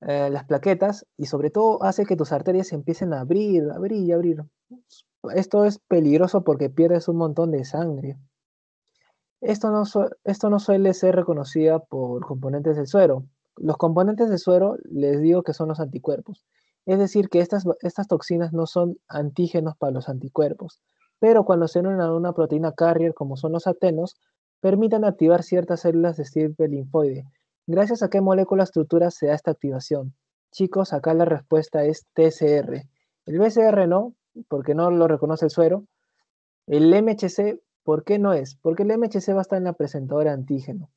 eh, las plaquetas y sobre todo hace que tus arterias empiecen a abrir, abrir y abrir. Esto es peligroso porque pierdes un montón de sangre. Esto no, esto no suele ser reconocida por componentes del suero. Los componentes del suero les digo que son los anticuerpos. Es decir, que estas, estas toxinas no son antígenos para los anticuerpos, pero cuando se unen a una proteína carrier como son los atenos, permiten activar ciertas células de estirpe linfoide, Gracias a qué molécula estructura se da esta activación. Chicos, acá la respuesta es TCR. El BCR no, porque no lo reconoce el suero. El MHC, ¿por qué no es? Porque el MHC va a estar en la presentadora antígeno.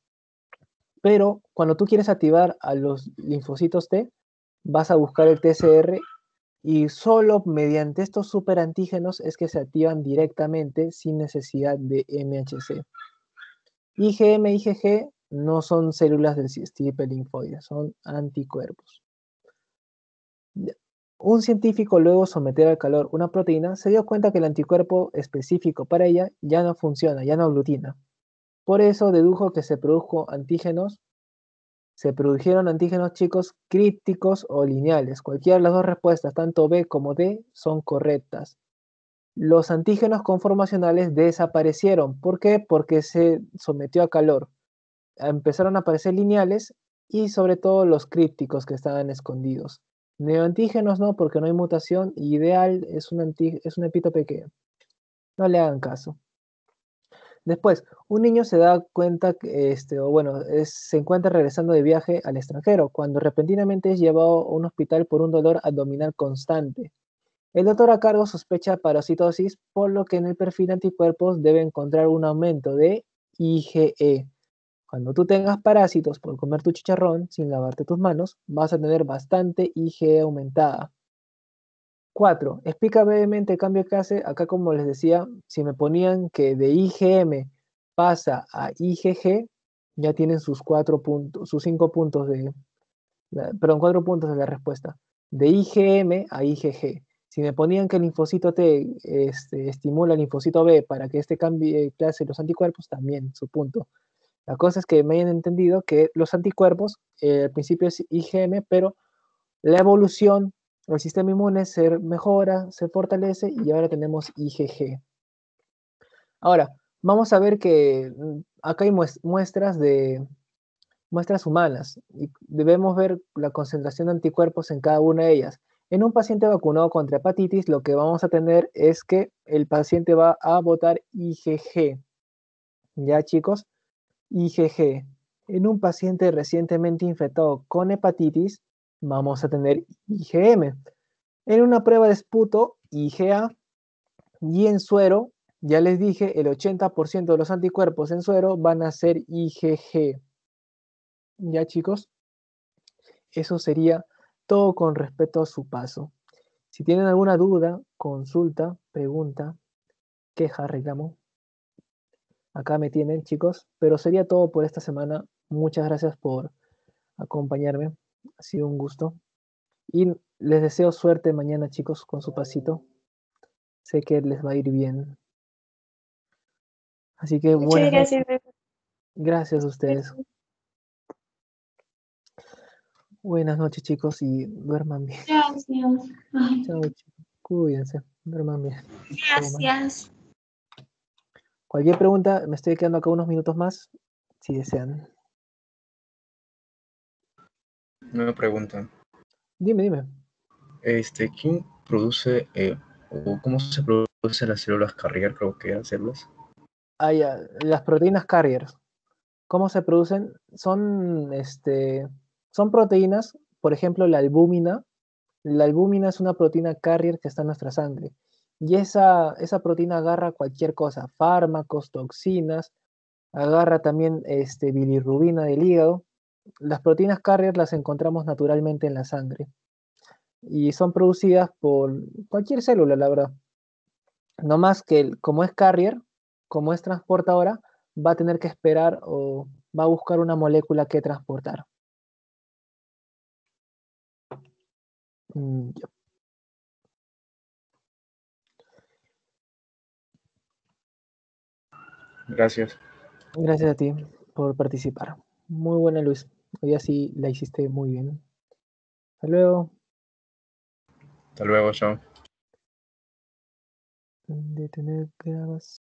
Pero cuando tú quieres activar a los linfocitos T, vas a buscar el TCR y solo mediante estos superantígenos es que se activan directamente sin necesidad de MHC. IgM, IgG no son células del sistema linfoide, son anticuerpos. Un científico luego someter al calor una proteína se dio cuenta que el anticuerpo específico para ella ya no funciona, ya no aglutina. Por eso dedujo que se produjo antígenos, se produjeron antígenos chicos crípticos o lineales. Cualquiera de las dos respuestas, tanto B como D, son correctas. Los antígenos conformacionales desaparecieron. ¿Por qué? Porque se sometió a calor empezaron a aparecer lineales y sobre todo los crípticos que estaban escondidos. Neoantígenos no, porque no hay mutación, ideal es un, es no le hagan caso. Después, un niño se da cuenta, este, o bueno, se encuentra regresando de viaje al extranjero, cuando repentinamente es llevado a un hospital por un dolor abdominal constante. El doctor a cargo sospecha parasitosis, por lo que en el perfil de anticuerpos debe encontrar un aumento de IgE, cuando tú tengas parásitos por comer tu chicharrón sin lavarte tus manos, vas a tener bastante IgE aumentada. 4. Explica brevemente el cambio que hace. Acá, como les decía, si me ponían que de IgM pasa a IgG, ya tienen sus cuatro puntos, sus cinco puntos de, perdón, cuatro puntos de la respuesta. De IgM a IgG. Si me ponían que el linfocito T este, estimula el linfocito B para que este cambie clase los anticuerpos, también su punto. La cosa es que me hayan entendido que los anticuerpos, eh, al principio es IgM, pero la evolución, el sistema inmune se mejora, se fortalece y ahora tenemos IgG. Ahora, vamos a ver que mm, acá hay muestras de muestras humanas y debemos ver la concentración de anticuerpos en cada una de ellas. En un paciente vacunado contra hepatitis, lo que vamos a tener es que el paciente va a botar IgG. ¿Ya, chicos? IgG. En un paciente recientemente infectado con hepatitis, vamos a tener IgM. En una prueba de esputo, IgA. Y en suero, ya les dije, el 80% de los anticuerpos en suero van a ser IgG. ¿Ya chicos? Eso sería todo con respecto a su paso. Si tienen alguna duda, consulta, pregunta, queja, reclamo, acá me tienen, chicos. Pero sería todo por esta semana. Muchas gracias por acompañarme. Ha sido un gusto. Y les deseo suerte mañana, chicos, con su pasito. Sé que les va a ir bien. Así que bueno. Gracias. gracias a ustedes. Buenas noches, chicos, y duerman bien. Gracias. Chao, chicos. Cuídense. Duerman bien. Gracias. Cualquier pregunta, me estoy quedando acá unos minutos más, si desean. Una pregunta. Dime, dime. Este, ¿quién produce eh, o cómo se producen las células carrier, creo que eran células? Ah, ya, las proteínas carrier. ¿Cómo se producen? Son, este, son proteínas, por ejemplo, la albúmina, La albúmina es una proteína carrier que está en nuestra sangre. Y esa, esa proteína agarra cualquier cosa, fármacos, toxinas, agarra también este, bilirrubina del hígado. Las proteínas carrier las encontramos naturalmente en la sangre y son producidas por cualquier célula, la verdad. No más que como es carrier, como es transportadora, va a tener que esperar o va a buscar una molécula que transportar. Mm, Gracias. Gracias a ti por participar. Muy buena, Luis. Hoy así la hiciste muy bien. Hasta luego. Hasta luego, John. Detener grabación.